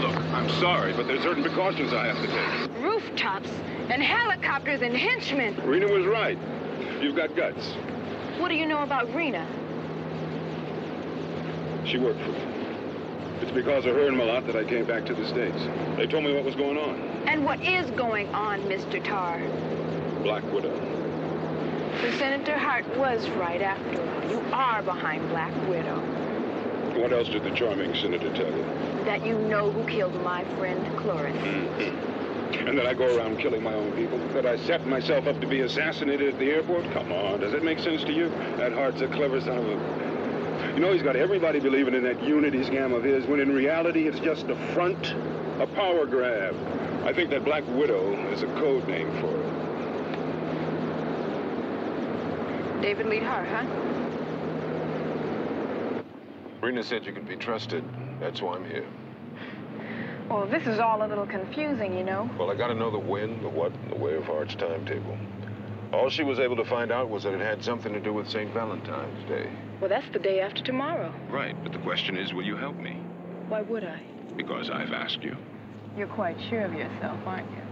Look, I'm sorry, but there's certain precautions I have to take. Rooftops and helicopters and henchmen. Rena was right. You've got guts. What do you know about Rena? She worked for me. It's because of her and Malott that I came back to the States. They told me what was going on. And what is going on, Mr. Tarr? Black Widow. So Senator Hart was right after all. You are behind Black Widow. What else did the charming senator tell you? That you know who killed my friend Cloris. Mm-hmm. And that I go around killing my own people? That I set myself up to be assassinated at the airport? Come on, does it make sense to you? That Hart's a clever son of a... You know, he's got everybody believing in that unity scam of his, when in reality it's just a front, a power grab. I think that Black Widow is a code name for it. David Lee Hart, huh? Rena said you could be trusted. That's why I'm here. Well, this is all a little confusing, you know. Well, I gotta know the when, the what, and the way of Hart's timetable. All she was able to find out was that it had something to do with St. Valentine's Day. Well, that's the day after tomorrow. Right, but the question is, will you help me? Why would I? Because I've asked you. You're quite sure of yourself, aren't you?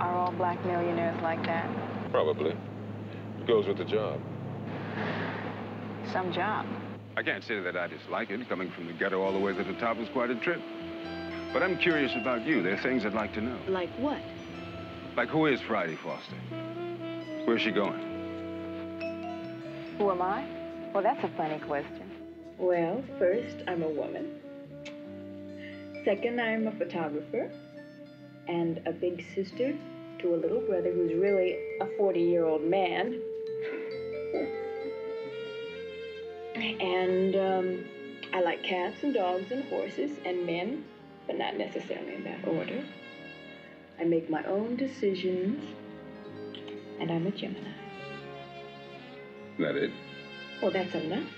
Are all black millionaires like that? Probably. It goes with the job. Some job. I can't say that I dislike it. Coming from the ghetto all the way to the top is quite a trip. But I'm curious about you. There are things I'd like to know. Like what? Like, who is Friday Foster? Where's she going? Who am I? Well, that's a funny question. Well, first, I'm a woman. Second, I'm a photographer and a big sister to a little brother who's really a 40 year old man. And um, I like cats and dogs and horses and men, but not necessarily in that order. I make my own decisions, and I'm a Gemini. That it? Well, that's enough.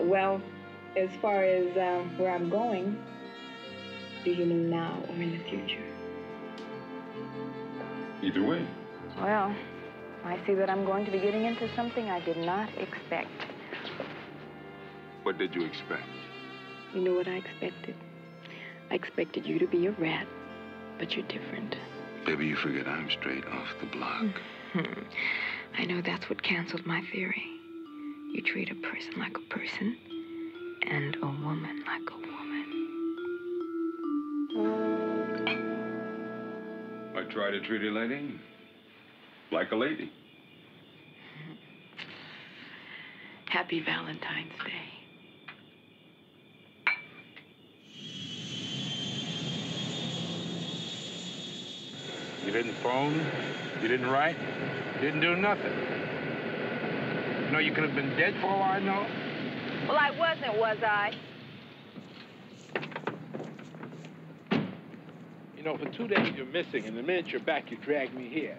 Well, as far as uh, where I'm going, do you mean now or in the future? Either way. Well, I see that I'm going to be getting into something I did not expect. What did you expect? You know what I expected? I expected you to be a rat, but you're different. Baby, you forget I'm straight off the block. Hmm. I know that's what canceled my theory. You treat a person like a person, and a woman like a woman. I try to treat a lady like a lady. Happy Valentine's Day. You didn't phone. You didn't write. You didn't do nothing. You know, you could have been dead for all I know. Well, I wasn't, was I? You know, for two days you're missing, and the minute you're back, you drag me here.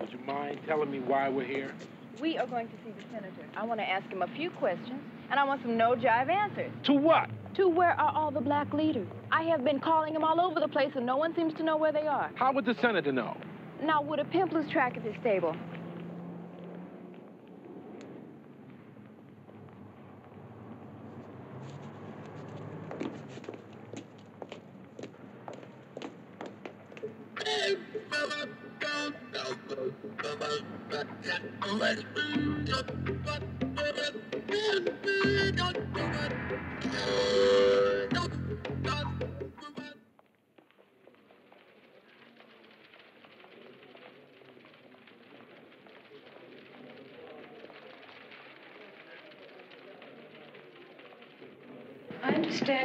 Would you mind telling me why we're here? We are going to see the senator. I want to ask him a few questions, and I want some no-jive answers. To what? To where are all the black leaders? I have been calling them all over the place, and no one seems to know where they are. How would the senator know? Now, would a pimp lose track of his stable?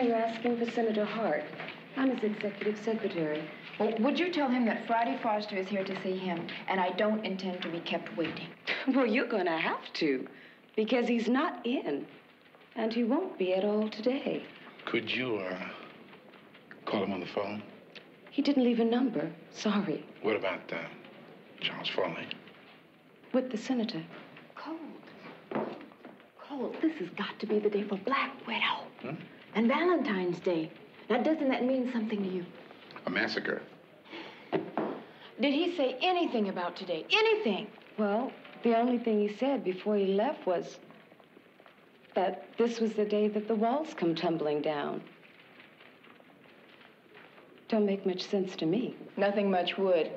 You're asking for Senator Hart. I'm his executive secretary. Well, would you tell him that Friday Foster is here to see him, and I don't intend to be kept waiting? Well, you're going to have to, because he's not in. And he won't be at all today. Could you, uh, call him on the phone? He didn't leave a number. Sorry. What about, uh, Charles Foley? With the senator. Colt. Colt, this has got to be the day for Black Widow. Hmm? And Valentine's Day. Now, doesn't that mean something to you? A massacre. Did he say anything about today? Anything? Well, the only thing he said before he left was that this was the day that the walls come tumbling down. Don't make much sense to me. Nothing much would.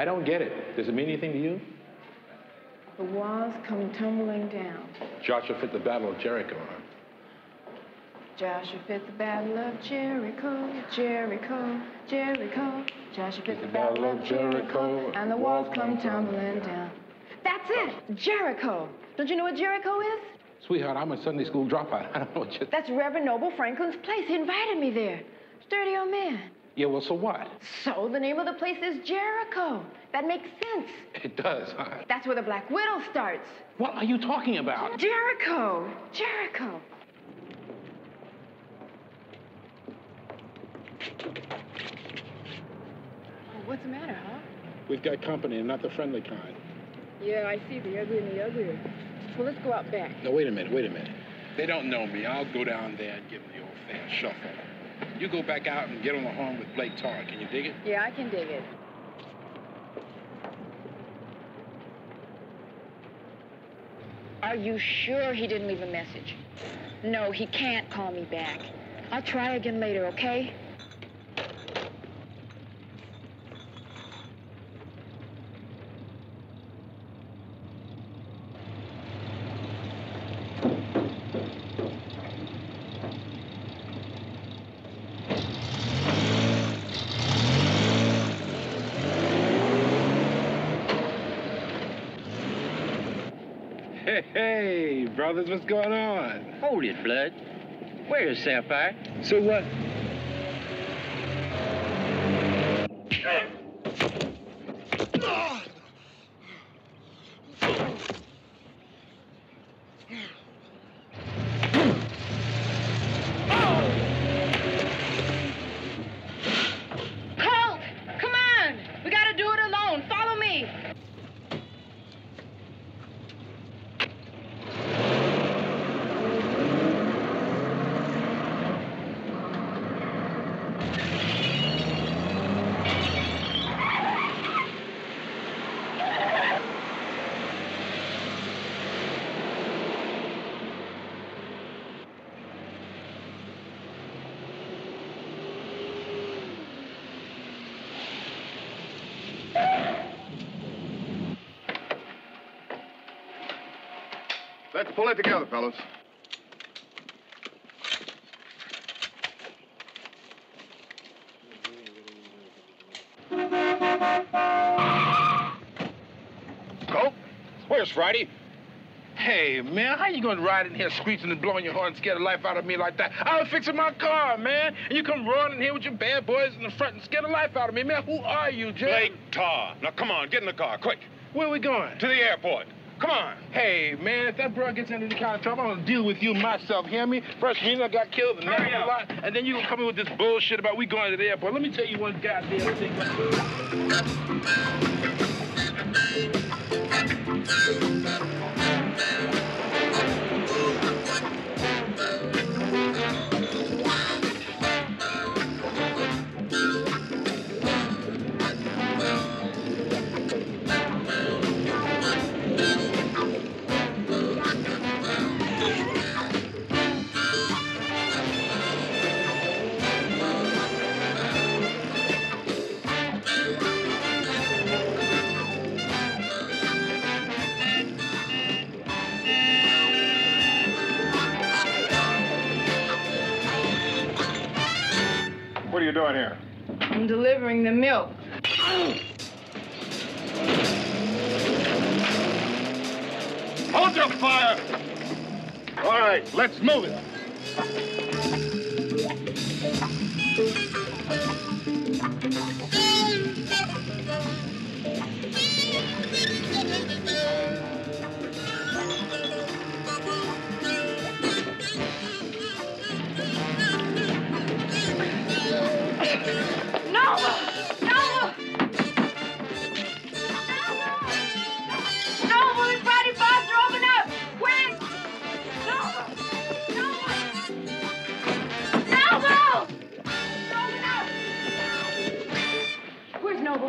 I don't get it. Does it mean anything to you? The walls come tumbling down. Joshua fit the Battle of Jericho, huh? Joshua fit the battle of Jericho, Jericho, Jericho. Joshua fit the battle of Jericho, and the walls come tumbling down. That's it, Jericho. Don't you know what Jericho is? Sweetheart, I'm a Sunday school dropout. I don't know what you... That's Reverend Noble Franklin's place. He invited me there. Sturdy old man. Yeah, well, so what? So the name of the place is Jericho. That makes sense. It does, huh? That's where the Black Widow starts. What are you talking about? Jericho. Jericho. Oh, what's the matter, huh? We've got company and not the friendly kind. Yeah, I see the ugly and the uglier. Well, let's go out back. No, wait a minute, wait a minute. They don't know me. I'll go down there and give them the old fan shuffle. You go back out and get on the horn with Blake Tarr. Can you dig it? Yeah, I can dig it. Are you sure he didn't leave a message? No, he can't call me back. I'll try again later, okay? Hey, brothers, what's going on? Hold it, Blood. Where's Sapphire? So what? Colt! Come on! We gotta do it alone. Follow me. Let's pull it together, fellas. Colt? Where's Friday? Hey, man, how you gonna ride in here screeching and blowing your horn and scare the life out of me like that? I was fixing my car, man. And you come running in here with your bad boys in the front and scare the life out of me, man. Who are you, Jay? Blake Tarr. Now, come on, get in the car, quick. Where we going? To the airport. Come on. Hey, man, if that bro gets into any kind of trouble, I'm gonna deal with you myself, hear me? First, me I got killed and up. a lot, and then you gonna come in with this bullshit about we going to the airport. Let me tell you one goddamn thing. Doing here? I'm delivering the milk. Hold your fire! All right, let's move it.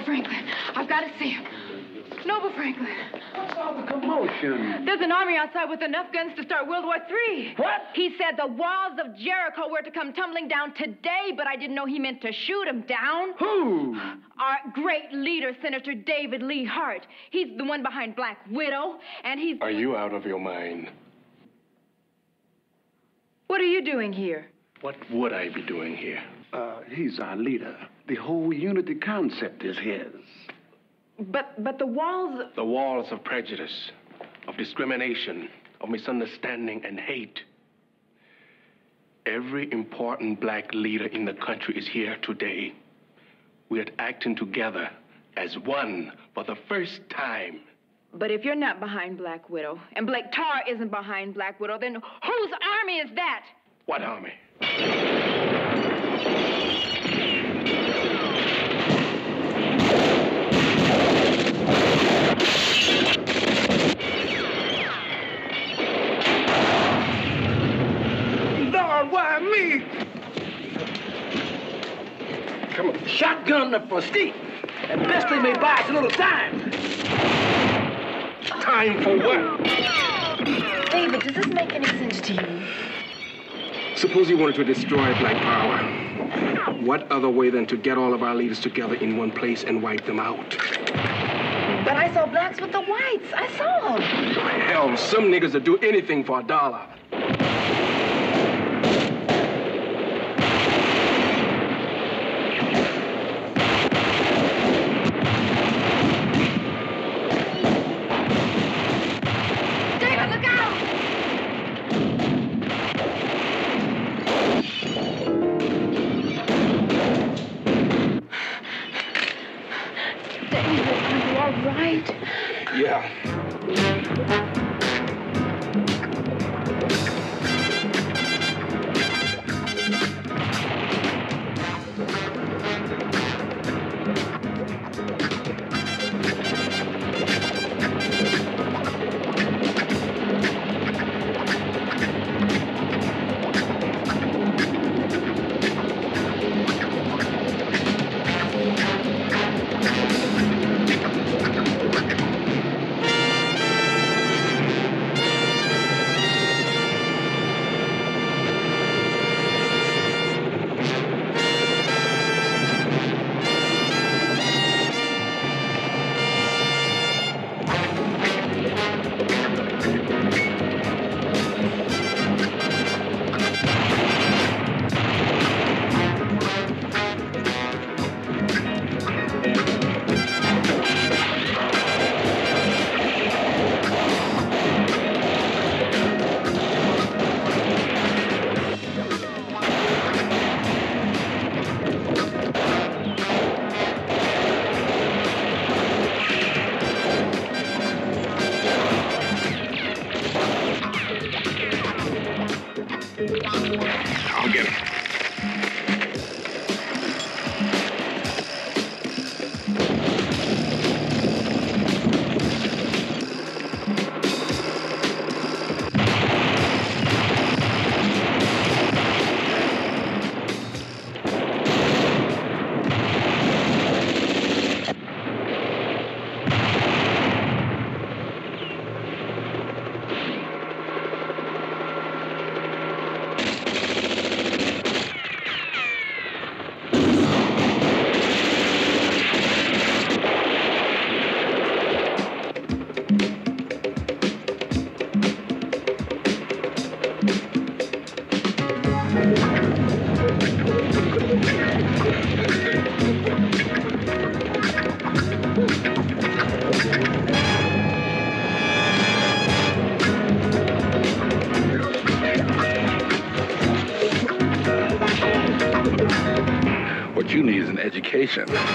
Noble Franklin? I've got to see him. Noble Franklin. What's all the commotion? There's an army outside with enough guns to start World War III. What? He said the walls of Jericho were to come tumbling down today, but I didn't know he meant to shoot 'em down. Who? Our great leader, Senator David Lee Hart. He's the one behind Black Widow, and he's. Are you out of your mind? What are you doing here? What would I be doing here? Uh, he's our leader. The whole unity concept is his. But but the walls. The walls of prejudice, of discrimination, of misunderstanding and hate. Every important black leader in the country is here today. We are acting together as one for the first time. But if you're not behind Black Widow, and Blake Tarr isn't behind Black Widow, then whose army is that? What army? Come on. Shotgun up for Steve. And best they may buy us a little time. Time for what? David, does this make any sense to you? Suppose you wanted to destroy Black Power. What other way than to get all of our leaders together in one place and wipe them out? But I saw blacks with the whites. I saw them. Hell, some niggas would do anything for a dollar. An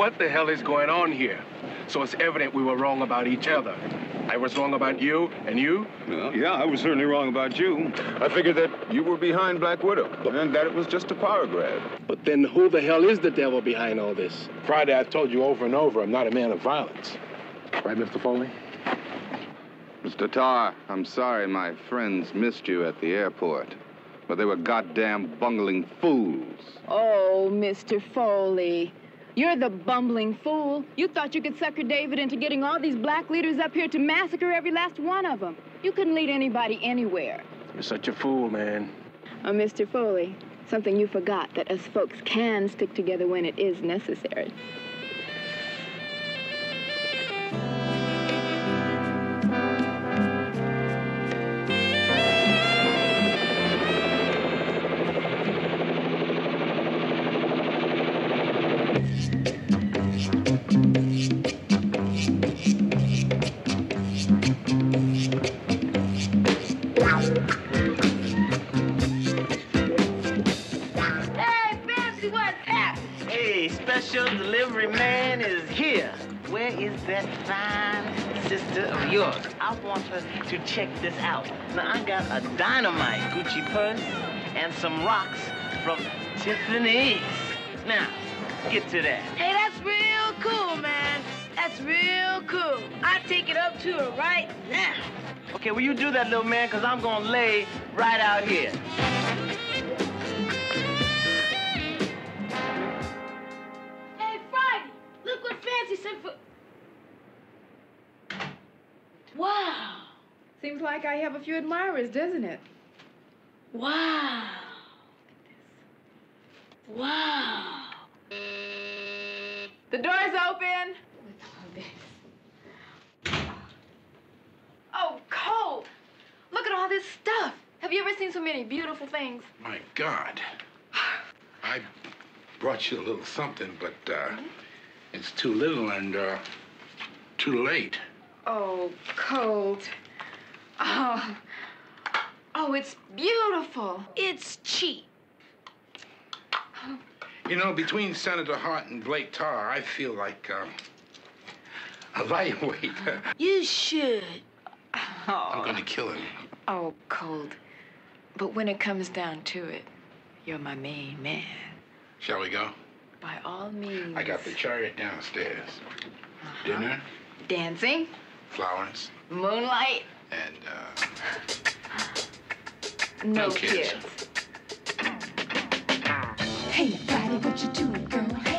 what the hell is going on here? So it's evident we were wrong about each other. I was wrong about you, and you? Well, yeah, I was certainly wrong about you. I figured that you were behind Black Widow and that it was just a power grab. But then who the hell is the devil behind all this? Friday, I told you over and over, I'm not a man of violence. Right, Mr. Foley? Mr. Tarr, I'm sorry my friends missed you at the airport. But they were goddamn bungling fools. Oh, Mr. Foley. You're the bumbling fool. You thought you could sucker David into getting all these black leaders up here to massacre every last one of them. You couldn't lead anybody anywhere. You're such a fool, man. Oh, Mr. Foley, something you forgot that us folks can stick together when it is necessary. Check this out. Now, I got a dynamite Gucci purse and some rocks from Tiffany's. Now, get to that. Hey, that's real cool, man. That's real cool. I take it up to her right now. Okay, will you do that, little man? Because I'm going to lay right out here. Hey, Friday, look what Fancy sent for. Wow. Seems like I have a few admirers, doesn't it? Wow. Wow. The door's open. Oh, Colt. Look at all this stuff. Have you ever seen so many beautiful things? My God. I brought you a little something, but uh, it's too little and uh, too late. Oh, Colt. Oh. Oh, it's beautiful. It's cheap. You know, between Senator Hart and Blake Tarr, I feel like uh, a lightweight. You should. Oh. I'm going to kill him. Oh, Colt. But when it comes down to it, you're my main man. Shall we go? By all means. I got the chariot downstairs. Dinner, Dancing, flowers, moonlight, and uh, no, No kids. Hey, What you you doing, girl?